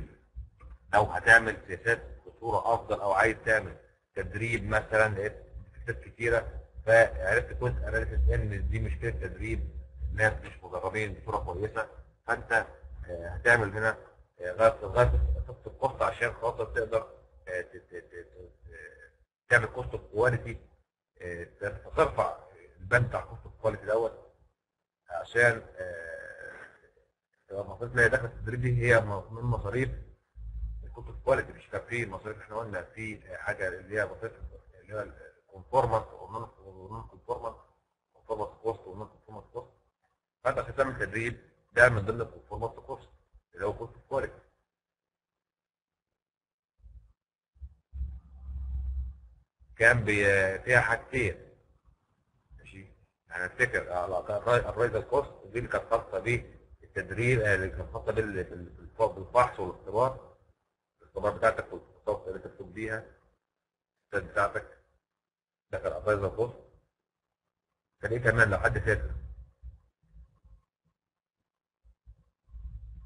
لو هتعمل سياسات بصورة أفضل أو عايز تعمل تدريب مثلا لقيت سياسات كتيرة فعرفت كنت أناليسيس إن دي مشكلة تدريب. ناس مش مدربين بصورة كويسة. فأنت هتعمل هنا غايه خطه الكوست عشان خاطر تقدر تعمل كوست كواليتي ترفع البند بتاع cost quality دوت عشان المصاريف اللي هي داخله التدريب دي هي من مصاريف ال cost quality مش في مصاريف إحنا قلنا في حاجة اللي هي مصاريف اللي هي ال conformance وال non conformance conformance cost وال non conformance cost فأنت عشان تعمل تدريب ده من ضمن ال conformance cost اللي هو cost quality كان فيها حاجتين ماشي؟ يعني افتكر الرايزر كوست دي اللي كانت خاصة بالتدريب اللي كانت خاصة بالفحص والاختبار. الاختبار بتاعتك والخطوات اللي تكتب بيها بتاعتك. ده كان الرايزر كوست. كان إيه كمان لو حد فاكر؟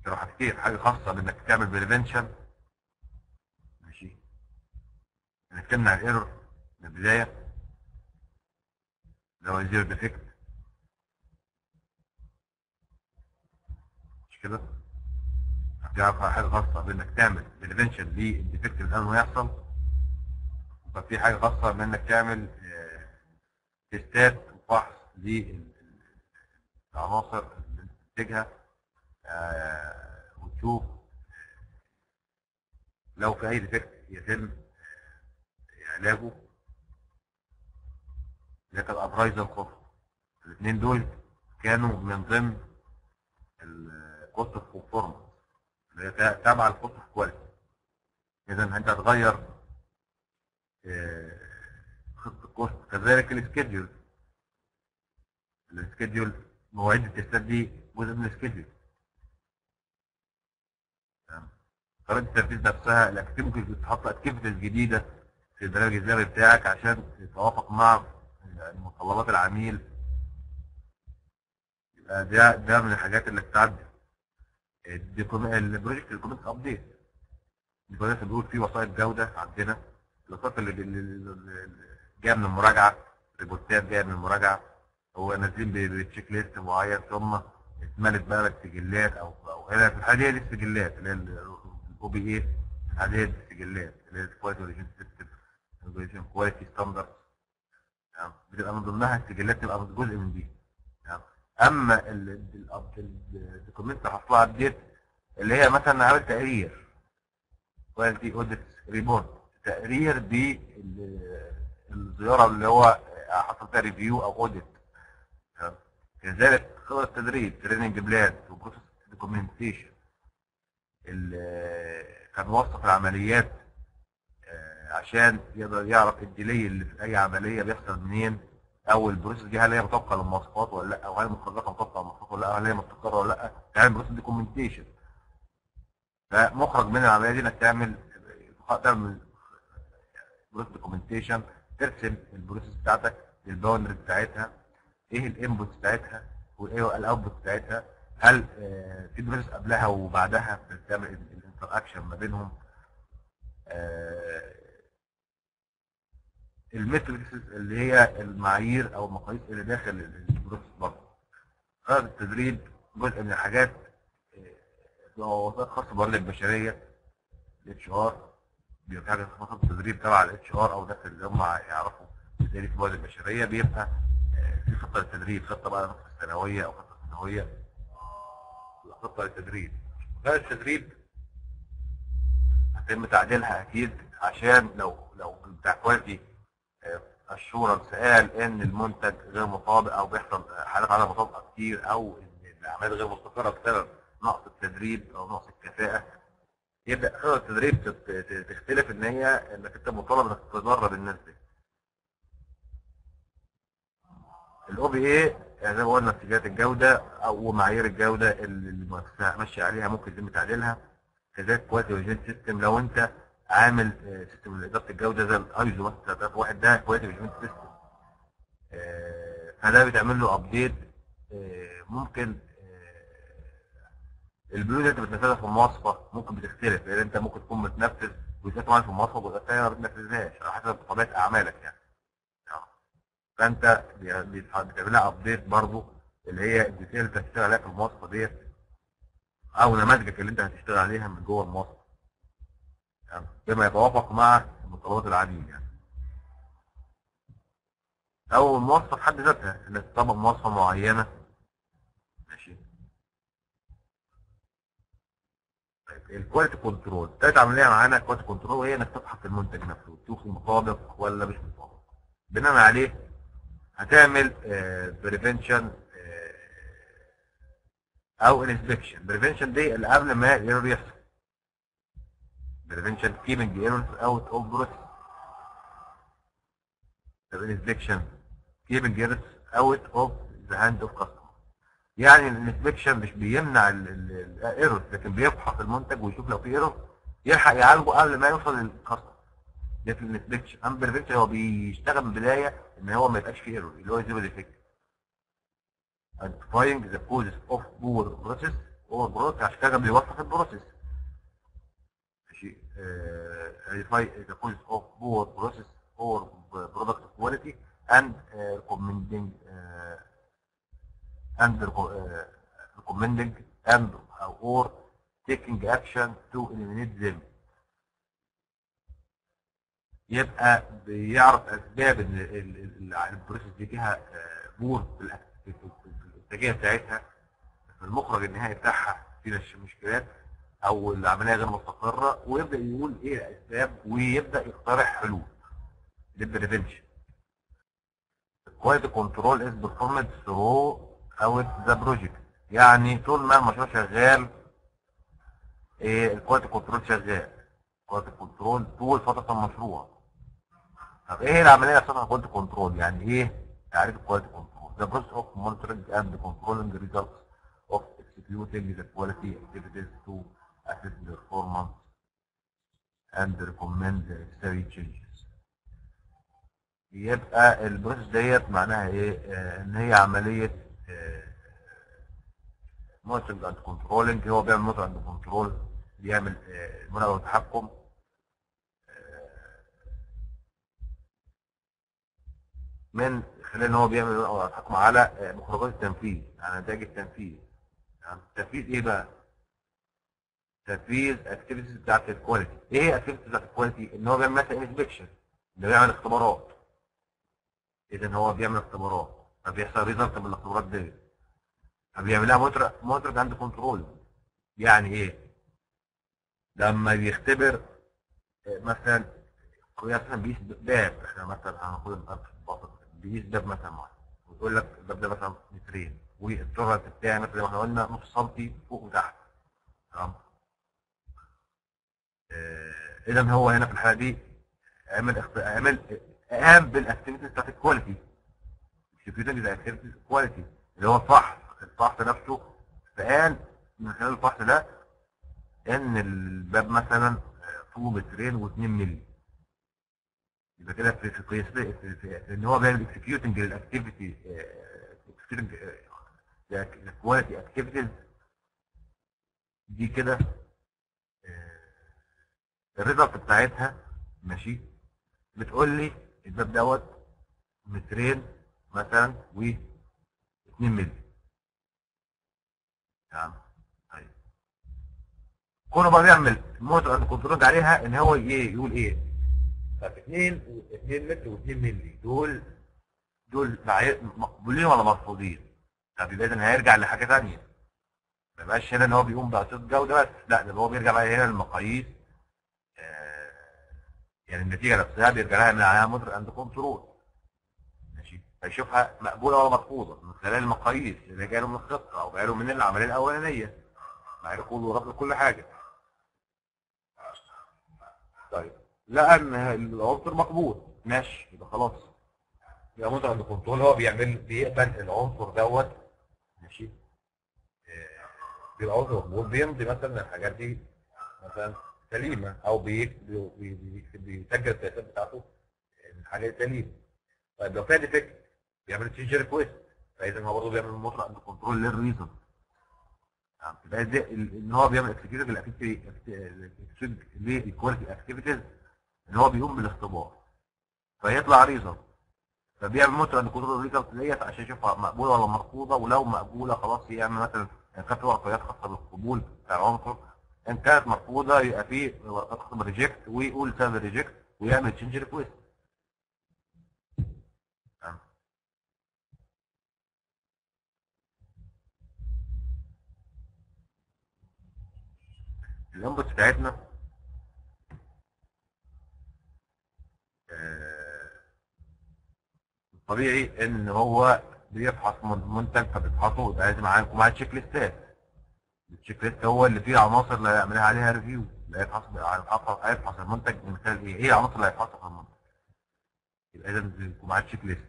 كانوا حاجتين حاجة خاصة بإنك تعمل بريفنشن ماشي؟ انك تمنع ال error البداية اللي هو zero defect مش كده؟ هتعرف حاجة خاصة بإنك تعمل prevention لل defect اللي قبل ما يحصل. ففي حاجة خاصة بإنك تعمل test ات وفحص للعناصر اللي أنت بتنتجها شوف لو في أي defect يتم علاجه. لكن ال appraisal cost الاثنين دول كانوا من ضمن ال cost of conformance اللي هي تابعة of quality اذا أنت هتغير آه، خطة ال cost كذلك ال schedule السكيدجول مواعيد التستات دي جزء من السكيدجول. طريقة التنفيذ نفسها الاكتيف ممكن تحط اكتيفيتيز جديدة في البرنامج الذهبي بتاعك عشان يتوافق مع متطلبات العميل. يبقى ده ده من الحاجات اللي بتعدي البروجكت الكومنت ابديت البروجكت بيقول فيه وسائط جودة عندنا. الوسائط اللي جاية من المراجعة. reports جاية من المراجعة. هو نازلين ب checklist معين ثم اتملت بقى السجلات أو أو هنا في الحالية دي السجلات اللي هي ال OPA الحالية دي السجلات اللي هي system quality standard بتبقى من ضمنها السجلات تبقى جزء من دي. أما ال document حصلها update اللي هي مثلا عامل تقرير. quality audit report تقرير بالزياره اللي هو حصل فيها review أو audit كذلك خطة التدريب training plan و process documentation كان وصف العمليات. عشان يقدر يعرف ال delay اللي في أي عملية بيحصل منين أو ال process دي هل هي مطابقه للمواصفات ولا لأ؟ أو هل المخرجات مطابقه للمواصفات ولا لأ؟ هل هي مستقره ولا لأ؟ تعمل process documentation فمخرج من العملية دي إنك تعمل تعمل process documentation ترسم ال process بتاعتك ال boundary بتاعتها إيه ال input بتاعتها وإيه ال output بتاعتها هل آه، في process قبلها وبعدها بتعمل ال interaction ما بينهم؟ ال metrics اللي هي المعايير أو المقاييس اللي داخل ال process برضه. التدريب جزء من الحاجات هو وسائل خاصة بالموارد البشرية ال HR بيبقى حاجة خاصة بالتدريب تبع ال HR أو الناس اللي هم يعرفوا في الموارد البشرية بيبقى آه، في خطة للتدريب خطة بقى خطه سنويه أو خطة سنويه خطة للتدريب. هذا التدريب هيتم تعديلها أكيد عشان لو لو بتاع quality الشورى سأل إن المنتج غير مطابق أو بيحصل حالات عدم مطابقة كتير أو إن الأعمال غير مستقرة بسبب نقص التدريب أو نقص الكفاءة يبدأ خطه التدريب تختلف إن هي إنك أنت مطالب إنك تدرب الناس دي. ال OPA زي ما قلنا اتجاهات الجودة أو معايير الجودة اللي المؤسسه ماشيه عليها ممكن يتم تعديلها كذلك quality system لو أنت عامل آه، system لاداره الجودة زي الايزو مثلا 3001 ده quality اوريجين system آه، فده بتعمل له update ممكن آه، البلو اللي انت بتنفذها في المواصفة ممكن بتختلف لأن أنت ممكن تكون بتنفذ جزئيات معينه في المواصفة وجزئيات ثانية ما بتنفذهاش على حسب طبيعة أعمالك يعني. فأنت بتعمل لها update برضه اللي هي الجزئيه اللي انت هتشتغل عليها في المواصفة ديت أو نماذجك اللي أنت هتشتغل عليها من جوه المواصفة يعني بما يتوافق مع متطلبات العميل يعني. أو المواصفه في حد ذاتها إنك تطبق مواصفة معينة ماشي. طيب ال quality control تالت عمليه معانا quality control وهي إنك تفحص المنتج نفسه تشوف مطابق ولا مش مطابق. بناء عليه هتعمل prevention أو inspection prevention دي اللي قبل ما يحصل. prevention keeping errors out of process طب ال inspection keeping errors out of the hand of customer يعني ال inspection مش بيمنع ال error لكن بيفحص المنتج ويشوف لو في error يلحق يعالجه قبل ما يوصل لل customer ده في ال inspection. أما ال prevention هو بيشتغل من البداية إن هو ما يبقاش فيه error اللي هو zero defect identifying the causes of poor process or product عشان كده بيوصف ال process identify the causes of poor process or product quality and recommending and recommending and or taking action to eliminate them يبقى بيعرف أسباب إن ال process دي فيها آه، poor في الاتجاه بتاعتها. في المخرج النهائي بتاعها فيها مشكلات. أو العملية غير مستقرة ويبدأ يقول إيه الاسباب ويبدأ يقترح حلول لل prevention quality control is performed throughout the project. يعني طول ما المشروع شغال إيه ال quality control شغال. ال quality control طول فترة المشروع. طب إيه العملية أصلا quality control يعني إيه؟ تعريف ال quality control process of monitoring and controlling the results of executing the quality activities to assess performance and recommend necessary changes. يبقى ال process ديت معناها إيه؟ آه، إن هي عملية monitoring and controlling هو بيعمل monitoring and control بيعمل مراقبه وتحكم. آه، من خلال إن هو بيعمل وتحكم على آه، مخرجات التنفيذ على نتائج التنفيذ. يعني تنفيذ إيه بقى؟ تنفيذ activities بتاعت ال quality إيه هي activities بتاعت ال quality؟ إن هو بيعمل مثلا inspection ده بيعمل اختبارات. اذا هو بيعمل اختبارات. فبيحصل result من الاختبارات دي. فبيعملها monitor monitor and control يعني إيه؟ لما بيختبر مثلا مثلا بيقيس باب. إحنا مثلا هناخد الباب البسيط بيقيس باب مثلا معين. ويقول لك الباب ده مثلا مترين. وال tolerance بتاعي مثلا زي ما إحنا قلنا نص سنتي فوق وتحت. تمام؟ اذا هو هنا في الحاله دي عمل عمل قام بال activities بتاعت ال quality activities ال activities quality اللي هو الفحص الفحص نفسه. فقال من خلال الفحص ده إن الباب مثلا طوله مترين و2 مللي. يبقى كده في في قياس إن هو بيعمل executing لل activity executing ال quality activities دي كده ال result بتاعتها ماشي؟ بتقول لي الباب دوت مترين مثلا و 2 مللي. تمام؟ طيب. كونه بقى بيعمل ال monitor and control عليها إن هو إيه يقول إيه؟ طب 2 2 متر و2 مللي. دول دول مقبولين ولا مرفوضين؟ طب يبقى اذا هيرجع لحاجة ثانية ما يبقاش هنا إن هو بيقوم بقياس جودة بس. لا ده هو بيرجع بقى هنا للمقاييس. يعني النتيجة نفسها بيرجع لها من عليها and control ماشي؟ فيشوفها مقبولة ولا مرفوضه من خلال المقاييس اللي جاية له من الخطة أو جاية له من العملية الأولانية. معايير قبول ورفض كل حاجة. طيب. لقى ان العنصر مقبول. ماشي. يبقى خلاص. يبقى monitor and control هو بيعمل بيقبل العنصر دوت. ماشي؟ آه، بيبقى عنصر مقبول. بيمضي مثلا الحاجات دي. مثلا سليمة. أو بي- بي- بي- بي- بيسجل السياسات بتاعته دي سليمه طيب لو فيها defect بيعمل change request فإذا هو برضه بيعمل monitor and control لل result يبقى ان هو بيعمل activities لل quality activities اللي هو بيقوم بالاختبار. فيطلع result فبيعمل monitor and control result ديت عشان يشوفها مقبولة ولا مرفوضة ولو مقبولة خلاص يعمل مثلا كانت في ورقيات خاصه بالقبول بتاع العنصر إن كانت مرفوضة يبقى في خاصه بال reject ويقول سبب ال reject ويعمل change request ال input بتاعتنا آه، طبيعي إن هو بيفحص من- منتج فبيفحصه يبقى لازم معاه check list ات ال check list هو اللي فيه العناصر اللي هيعملها عليها review اللي هيفحص هيفحص المنتج من خلال إيه؟ إيه العناصر اللي هيفحصها في المنتج؟ يبقى لازم يكون معاه check list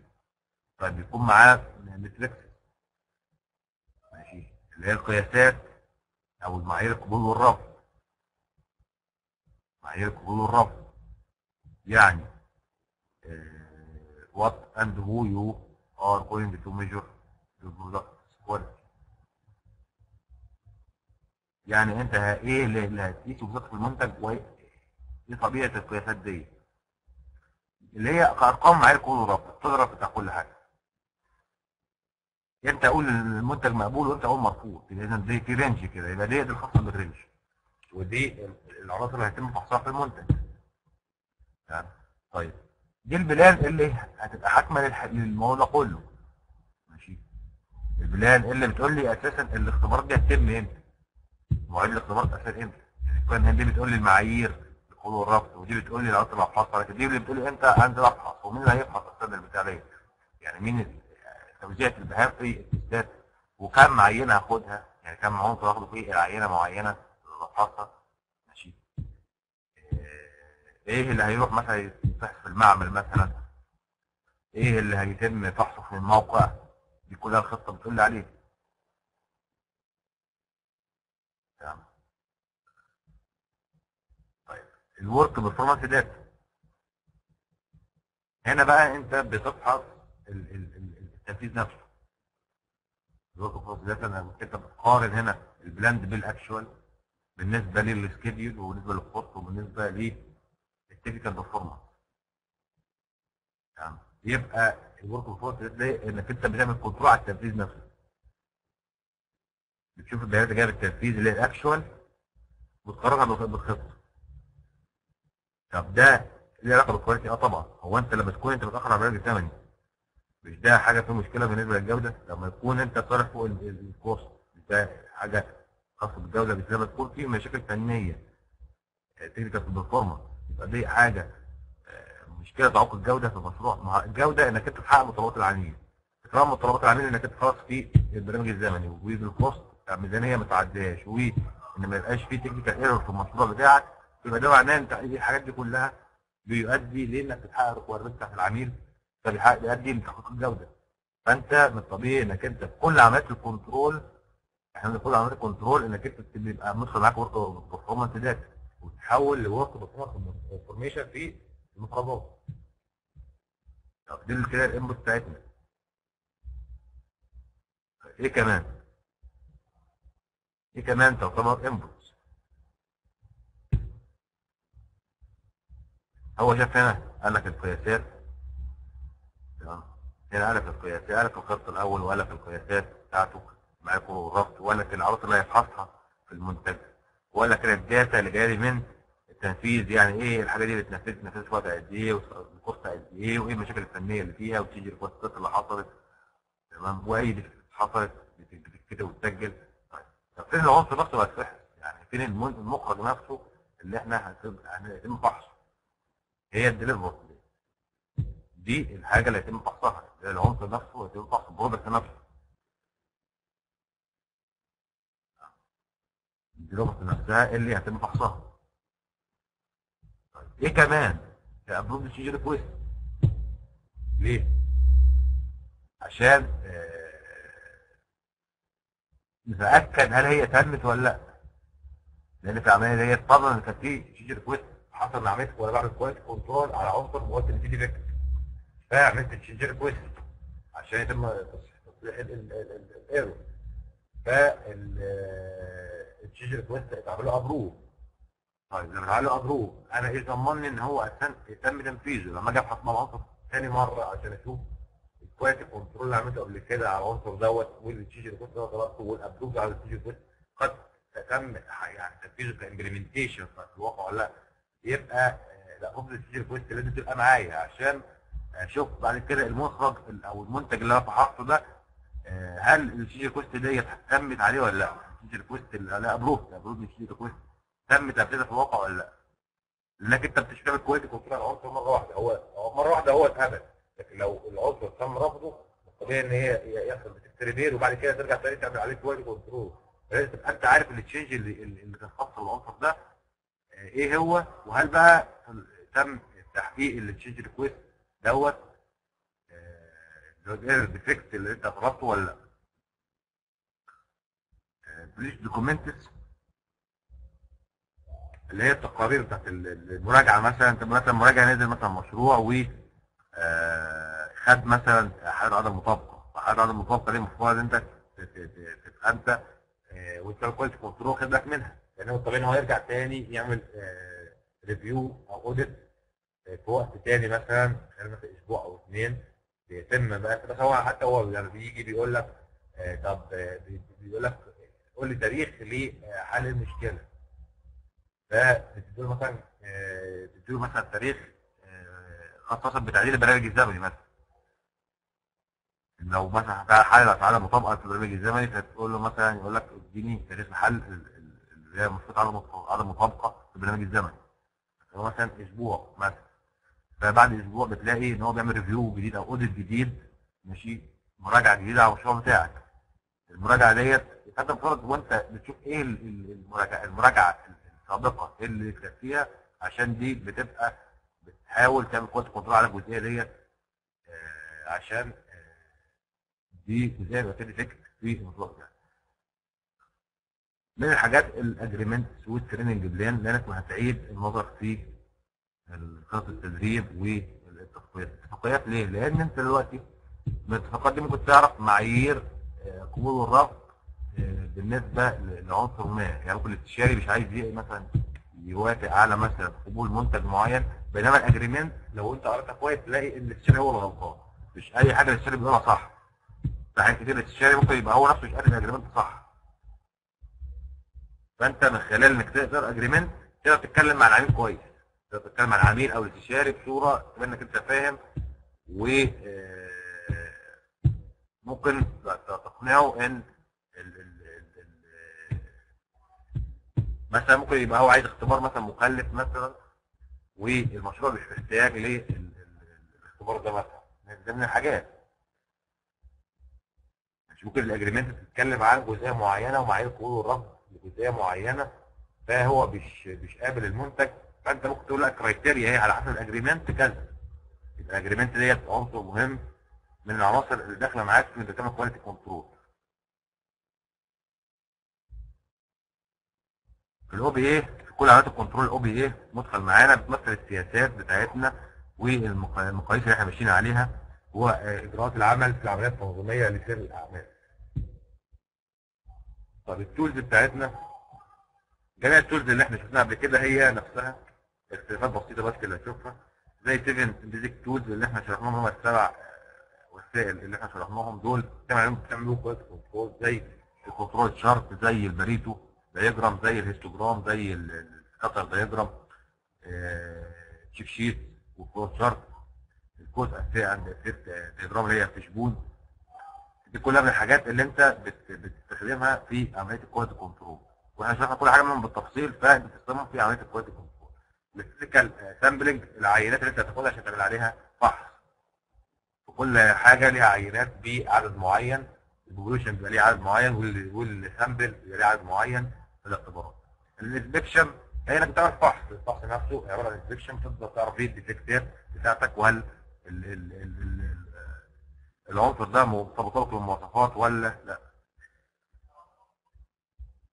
طيب بيكون معاه metrics ماشي. اللي هي القياسات أو المعايير القبول والرفض. معايير القبول والرفض. يعني uh, what and who you are going to measure the product quality يعني انت إيه اللي هتقيسه في المنتج وايه إيه طبيعة القياسات دي؟ اللي هي ارقام معايير القبول والرفض تضرب بتاع كل حاجة. امتى أقول المنتج مقبول وامتى أقول مرفوض يبقى اذا دي في range كده يبقى دي الخاصة بال range. ودي العناصر اللي هيتم فحصها في المنتج. تمام؟ طيب. دي ال plan اللي هتبقى حاكمة للموضوع كله. ماشي؟ ال plan اللي بتقول لي أساسا الاختبارات دي هتتم إمتى؟ مواعيد الاختبارات أساسا إمتى؟ كان دي بتقول لي المعايير القبول والرفض ودي بتقول لي العطل الابحاث لكن دي اللي بتقول لي إمتى انزل ابحث ومين اللي هيفحص أساسا البتاع دي يعني مين توزيع المهام في ال test ات وكم عينة هاخدها؟ يعني كم عنصر هاخده في العينه معينة ابحثها ماشي. آه، إيه اللي هيروح مثلا يتفحص في المعمل مثلا؟ إيه اللي هيتم فحصه في الموقع؟ دي كلها الخطة بتقول لي عليه تمام طيب ال work performance data هنا بقى انت بتفحص ال- ال- ال- التنفيذ نفسه. ال work performance data انك انت بتقارن هنا ال planned بال actual بالنسبة لل schedule وبالنسبة لل cost وبالنسبة لل technical performance تمام يبقى ال work performance data انك انت بتعمل كنترول على التنفيذ نفسه. بتشوف البيانات اللي جاية بالتنفيذ اللي هي ال actual وتقارنها بالخ- بالخطه طب ده ليه علاقة بال quality؟ آه طبعا. هو أنت لما تكون أنت متأخر على البرنامج الزمني مش ده حاجة فيه مشكلة بالنسبة للجودة؟ لما يكون أنت طالع فوق ال- ال- الكورس ده حاجة خاصة بالجودة؟ بس لما تكون في مشاكل فنية technical في ال performance يبقى دي حاجة آه، مشكلة تعوق الجودة في المشروع. معنى الجودة إنك أنت تحقق متطلبات العميل. تحقق متطلبات العميل إنك أنت خلاص في البرنامج الزمني وبال cost بتاع الميزانية ما تعديهاش وان ما يبقاش في technical error في المشروع بتاعك يبقى ده معناه إن تحقيق الحاجات دي كلها بيؤدي لانك بتحقق ال requirement بتاعت العميل فبيحقق بيؤدي لتحقيق الجوده فأنت من الطبيعي إنك أنت في كل عمليات ال control إحنا بنقول عمليات ال control إنك أنت بيبقى مدخل معاك work performance data وتحول ل work performance information في المقابلات طب دي كده ال input بتاعتنا. إيه كمان؟ إيه كمان تعتبر input هو شاف هنا قال لك القياسات. تمام؟ هنا قال لك القياسات قال لك الخط الأول وقال لك القياسات بتاعته معاكم الربط وقال لك العروض اللي هيفحصها في المنتج. وقال لك ال data اللي جاية من التنفيذ يعني إيه الحاجة دي بتنفذ تنفذ في وقت قد إيه وال cost قد إيه وإيه المشاكل الفنية اللي فيها وتيجي الكوستات اللي حصلت. تمام؟ وأي حصلت بتتكتب وتسجل. طيب طب فين العنصر نفسه؟ هيتفحص يعني فين المخرج نفسه اللي إحنا هيتم فحصه هي ال deliverable دي الحاجة اللي هيتم فحصها العنصر نفسه هيتم فحص ال product نفسه ال deliverable نفسها اللي هيتم فحصها طيب إيه كمان؟ approved change request ليه؟ عشان آه، نتأكد هل هي تمت ولا لأ. لأن في العملية ديت طبعا كان في change request حصل أنا عملت وأنا بعمل quality control على عنصر وقلت ان في defect فعملت change request عشان يتم تصليح ال error فال change request اتعمل له approve طيب لما اتعمل له approve أنا إيه ضمني إن هو يتم تنفيذه. لما أجي ابحث مع العنصر ثاني مرة عشان أشوف ال quality control اللي عملته قبل كده على العنصر دوت وال change request دوت طلبته وال approve على ال change request قد تم يعني تنفيذه ك implementation في الواقع ولا لأ؟ يبقى آه، لا ال change request لازم تبقى معايا عشان أشوف بعد كده المخرج ال- أو المنتج اللي أنا فحصته ده آه، هل ال change request ديت تمت عليه ولا لا؟ ال change request لا approve approve ال change request تم تنفيذها في الواقع ولا لا؟ لأنك أنت بتشتغل control على العنصر مرة واحدة هو مرة واحدة هو اتقبل لكن لو العنصر تم رفضه طبيعي إن هي يحصل defect repair وبعد كده ترجع تاني تعمل عليه quality control لازم تبقى أنت عارف ال change اللي اللي كان خاص ده آه، إيه هو؟ وهل بقى تم تحقيق ال change request دوت؟ ال defect اللي انت طلبته ولا لا؟ project documents اللي هي التقارير بتاعت ال- ال- المراجعة مثلا. انت مثلا مراجع نزل مثلا مشروع و آه، خد مثلا حاله عدم مطابقة. حاله عدم مطابقة دي المفروض إن أنت تبقى أنت آه، وأنت quality control خد بالك منها. لأن هو طبيعي إن هو يرجع تاني يعمل review أو audit في وقت تاني مثلا خلال مثلا أسبوع أو اثنين بيتم بقى. بس هو حتى هو لما بيجي بيقول لك آه، طب آه، بي- بيقول لك قول لي تاريخ لحل المشكلة؟ فبتديله مثلا آه، بتديله مثلا تاريخ آه، خاصة بتعديل البرنامج الزمني مثلا. لو مثلا حل على مطابقة البرنامج الزمني فتقول له مثلا يقول لك اديني تاريخ حل ال- ال- اللي هي مشكله عدم عدم مطابقه في البرنامج الزمني هو مثلا أسبوع مثلا. فبعد أسبوع بتلاقي إن هو بيعمل review جديد أو audit جديد ماشي؟ مراجعة جديدة على المشروع بتاعك. المراجعة ديت فانت المفروض وأنت بتشوف إيه ال- ال- المراجعة المراجعة السابقة إيه اللي كانت فيها عشان دي بتبقى بتحاول تعمل quality control على الجزئية ديت آه، عشان آه، دي بيبقى فيها defect في المشروع بتاعك من الحاجات ال agreements و training plan لانك هتعيد النظر في خطط التدريب والاتفاقيات الاتفاقيات ليه؟ لأن أنت دلوقتي من الاتفاقيات دي ممكن تعرف معايير آه، قبول والرفض آه، بالنسبة لعنصر ما. يعني ممكن الاستشاري مش عايز مثلا يوافق على مثلا قبول منتج معين بينما ال agreement لو أنت قريتها كويس تلاقي إن الاستشاري هو اللي غلطان. مش أي حاجة الاستشاري بيقولها صح. في حاجات كتير الاستشاري ممكن يبقى هو نفسه مش قاري ال agreement صح. فانت من خلال انك تقدر اجريمنت تقدر تتكلم مع العميل كويس. تقدر تتكلم مع العميل أو الاستشاري بصوره تبان انك انت فاهم و آه، ممكن تقنعه ان مثلا ممكن يبقى هو عايز اختبار مثلا مكلف مثلا والمشروع مش محتاج للاختبار ده مثلا. ده من الحاجات. مش ممكن ال agreement تتكلم عن جزئية معينة ومعايير قبول والرفض. لجزئيه معينة فهو مش مش قابل المنتج فأنت ممكن تقول لك criteria هي على حسب ال agreement كذا. ال agreement ديت عنصر مهم من العناصر اللي داخلة معاك في تعمل quality control ال OPA في كل عمليات ال control ال OPA مدخل معانا بتمثل السياسات بتاعتنا والمقاييس اللي إحنا ماشيين عليها هو آه، اجراءات العمل في العمليات التنظيمية لسير الأعمال. طب ال tools بتاعتنا جميع ال tools اللي إحنا شفناها قبل كده هي نفسها اختلافات بسيطة بس اللي هنشوفها زي 7 basic tools اللي إحنا شرحناهم هم السبع وسائل اللي إحنا شرحناهم دول بتعمل بتعملوا quality control زي ال control chart زي ال Pareto diagram زي ال histogram زي ال scatter diagram check sheet و flow chart ال cause and effect diagram اللي هي fishbone دي كلها من الحاجات اللي انت بت- بتستخدمها في عملية ال quality control وإحنا شرحنا كل حاجة منهم بالتفصيل فانت بتستخدمهم في عملية ال quality control ال statistical sampling العينات اللي انت هتاخدها عشان تعمل عليها فحص وكل حاجة ليها عينات بعدد معين. ال population بيبقى ليه عدد معين وال- وال sample بيبقى ليه عدد معين في الاختبارات. ال inspection هي انك بتعمل فحص الفحص نفسه عباره عن inspection تقدر تعرف إيه ال defect ات بتاعتك وهل العنصر ده مرتبط بالمواصفات ولا لا؟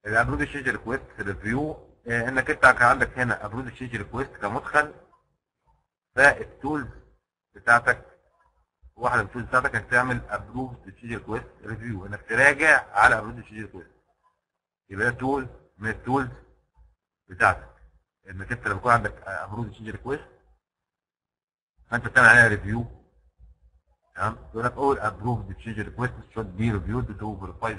ال approved change request review إنك أنت عندك هنا approved change request كمدخل فال tools بتاعتك واحدة من ال tools بتاعتك إنك تعمل approved change request review إنك تراجع على approved change request يبقى ده tool من ال tools بتاعتك. إنك أنت لما يكون عندك approved change request فأنت بتعمل عليها review. تمام يقول لك all approved. Change requests should be reviewed to verify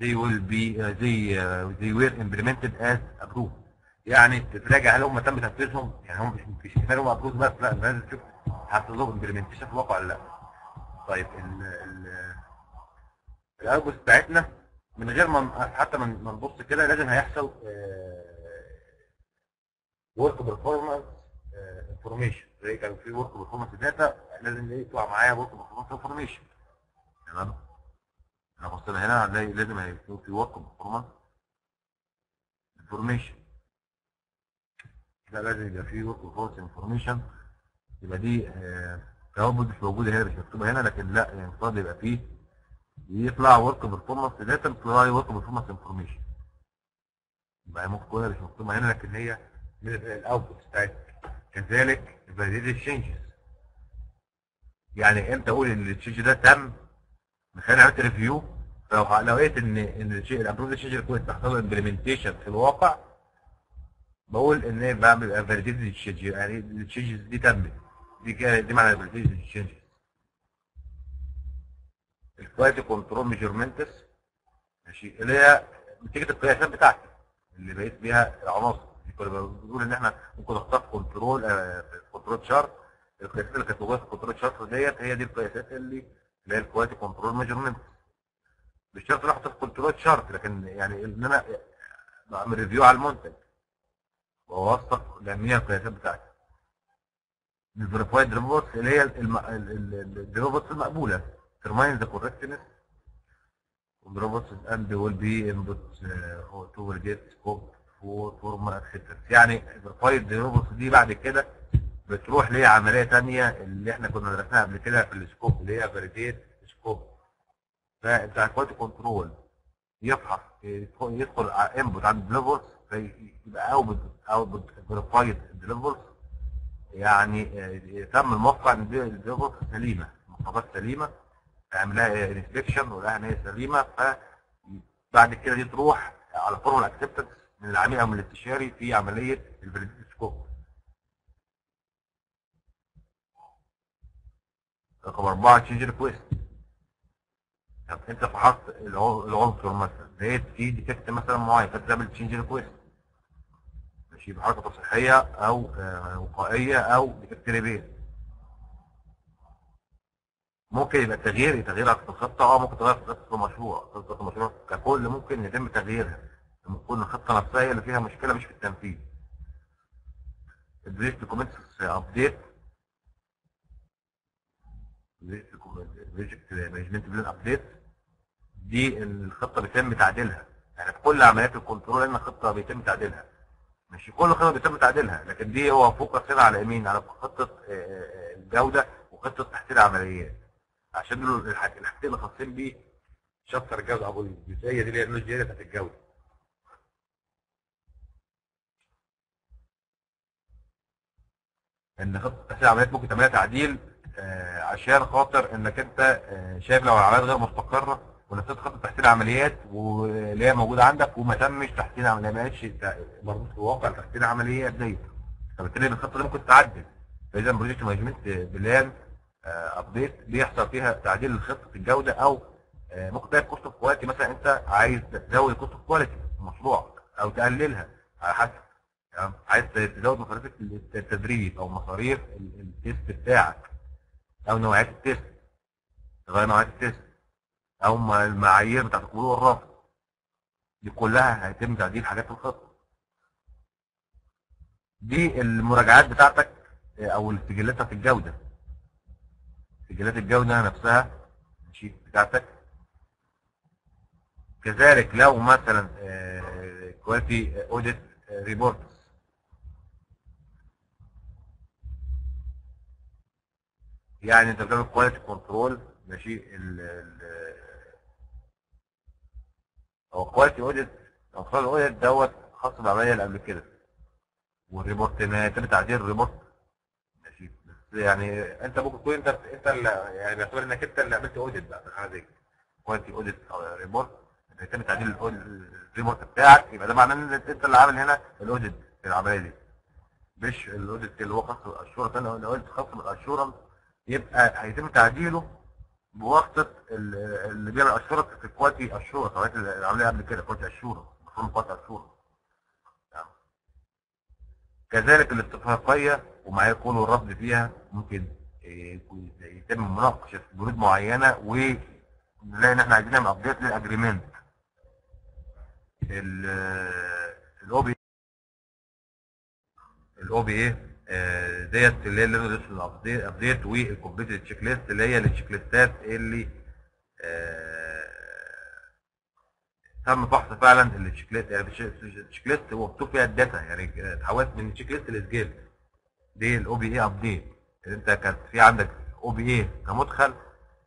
they will be uh, they uh, they were implemented as approved. يعني تتراجع هل هم تم تنفيذهم؟ يعني هم مش كفايه هم approved بس؟ لا لازم تشوف حصل لهم implementation في الواقع ولا لا. طيب ال ال الارجوس بتاعتنا من غير ما حتى ما نبص كده لازم هيحصل work performance information زي كان في work performance data لازم إيه يطلع معايا work performance information تمام؟ إحنا بصينا هنا هنلاقي لازم هيكون في work performance information. لا لازم يبقى في work performance information. يبقى دي آه، كوابل مش موجودة هنا مش مكتوبة هنا لكن لا يعني المفروض يبقى فيه يطلع work performance data بتطلع لي work performance information يبقى ممكن تكون مش مكتوبة هنا لكن هي من ال output بتاعتها. كذلك ال validated changes يعني إمتى أقول إن ال change ده تم؟ من خلال عملت review لو لقيت إن إن ال approved change request حصل implementation في الواقع بقول إن بعمل validated change يعني ال changes دي تمت. دي كده دي معنى ال validated changes ال quality control measurements ماشي اللي هي نتيجة القياسات بتاعتي اللي بقيت بيها العناصر. كنا بنقول إن إحنا ممكن نختار control آه، control chart. القياسات اللي كانت موجودة في ال control chart ديت هي دي القياسات اللي اللي هي ال quality control measurement مش شرط نحط في control chart لكن يعني إن أنا بعمل review على المنتج وأوثق جميع القياسات بتاعتي. ال verified deliverables اللي هي ال deliverables المقبولة. Determine the correctness. of deliverables and will be input uh, to formal acceptance يعني ال verified deliverables دي بعد كده بتروح لعمليه ثانية اللي إحنا كنا درسناها قبل كده في ال scope اللي هي validate scope. فبتاع quality control يفحص يدخل input عند deliverables يبقى output output verified deliverables يعني تم الموقع إن ال deliverables سليمة المحفظات سليمة تعمل لها inspection ولها إن هي سليمة. فبعد كده دي تروح على formal acceptance من العميل أو من الاستشاري في عملية ال validate scope رقم أربعة change request طب أنت فحصت العنصر مثلا. لقيت فيه defect مثلا معين فأنت تعمل change request ماشي بحركة تصحيحية أو آه وقائية أو defect repair ممكن يبقى تغيير تغيير في الخطة. آه ممكن تغير في خطة المشروع. خطة المشروع ككل ممكن يتم تغييرها. تكون الخطة نفسها هي اللي فيها مشكلة مش في التنفيذ. ال project documents update project management plan update دي الخطة بيتم تعديلها. يعني في كل عمليات ال control ان الخطة بيتم تعديلها. مش كل خطة بيتم تعديلها لكن دي هو focus هنا على يمين على خطة الجودة وخطة تحسين العمليات. عشان الحاجتين اللي خاصين بيه chapter الجودة أو الجزئيه دي اللي هي الجزئيه بتاعت الجودة. إن خطه تحسين العمليات ممكن تعملها تعديل آه عشان خاطر إنك أنت آه شايف لو العمليات غير مستقرة ونفذت خطة تحسين عمليات واللي هي موجودة عندك وما تمش تحسين عمليات ما بقتش مربوط في الواقع تحسين عمليات ديت فبالتالي الخطة دي ممكن تعدل فإذا project management plan آه update بيحصل فيها تعديل لخطه الجودة أو ممكن تلاقي cost of quality مثلا أنت عايز تزود cost of quality في مشروعك أو تقللها على حسب تمام؟ عايز تزود مصاريف التدريب أو مصاريف ال test بتاعك أو نوعيات ال test تغير نوعيات ال test أو المعايير بتاعت القبول والرفض. دي كلها هيتم تعديل حاجات في الخطة. دي المراجعات بتاعتك أو السجلات بتاعت الجودة. سجلات الجودة نفسها ماشي بتاعتك. كذلك لو مثلا quality audit report يعني انت بتعمل quality control ماشي ال ال هو quality audit control audit دوت خاص بالعملية اللي قبل كده. وال report ما يتم تعديل ال report ماشي. بس يعني انت ممكن تكون انت انت اللي يعني بيعتبر انك انت اللي عملت audit بقى في حاجة زي كده. كواليتي اوديت أو ريبورت يتم تعديل ال report بتاعك يبقى ده معناه إن انت اللي عامل هنا ال audit في العملية دي. مش ال audit اللي هو خاص بال assurance أنا قلت خاص بال assurance يبقى هيتم تعديله بواسطه اللي بيعمل assurance في quality assurance سواء العملية قبل كده quality assurance مفهوم quality assurance كذلك الاتفاقيه ومعايير القبول والرفض فيها ممكن يتم مناقشه بنود معينه ونلاقي ان إحنا عايزين نعمل update لل agreement ال OP ال OPA update اللي هي ال update وال complete checklist اللي هي ال checklist ات اللي تم فحص فعلا ال checklist يعني ال checklist هو مكتوب فيها ال data. يعني اتحولت من checklist لسجل دي ال OPA update انت كانت في عندك OPA كمدخل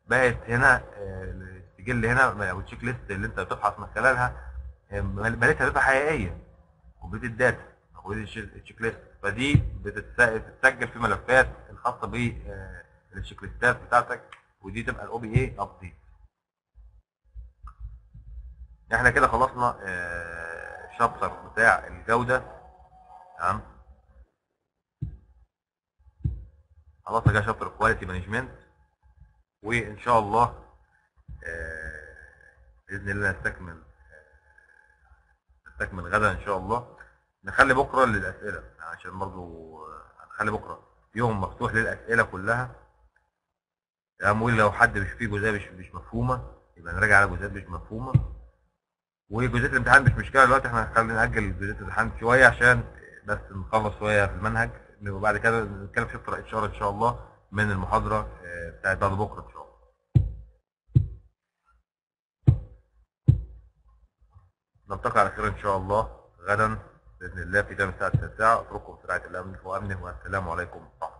بقت هنا السجل هنا أو ال checklist اللي انت بتفحص من خلالها مليتها data حقيقية complete ال data أو ال checklist فدي بتتسجل في ملفات الخاصة بال checklist ات بتاعتك ودي تبقى ال OPA update إحنا كده خلصنا ال chapter بتاع الجودة. تمام؟ خلصنا كده chapter quality management وإن شاء الله بإذن الله نستكمل نستكمل غدا إن شاء الله. نخلي بكرة للأسئلة عشان برضو هنخلي بكرة يوم مفتوح للأسئلة كلها. تمام لو حد مش فيه جزئية مش مش مفهومة يبقى نراجع على جزئيات مش مفهومة. وجزئية الامتحان مش مشكلة دلوقتي إحنا هنخلي نأجل جزئية الامتحان شوية عشان بس نخلص شوية في المنهج. وبعد كده نتكلم في HR إن شاء الله من المحاضرة آه، بتاعت بعد بكرة إن شاء الله. نلتقي على خير إن شاء الله. غدا. بإذن الله في تمام الساعة 9 أترككم في رعاية الله وأمنه والسلام عليكم ورحمة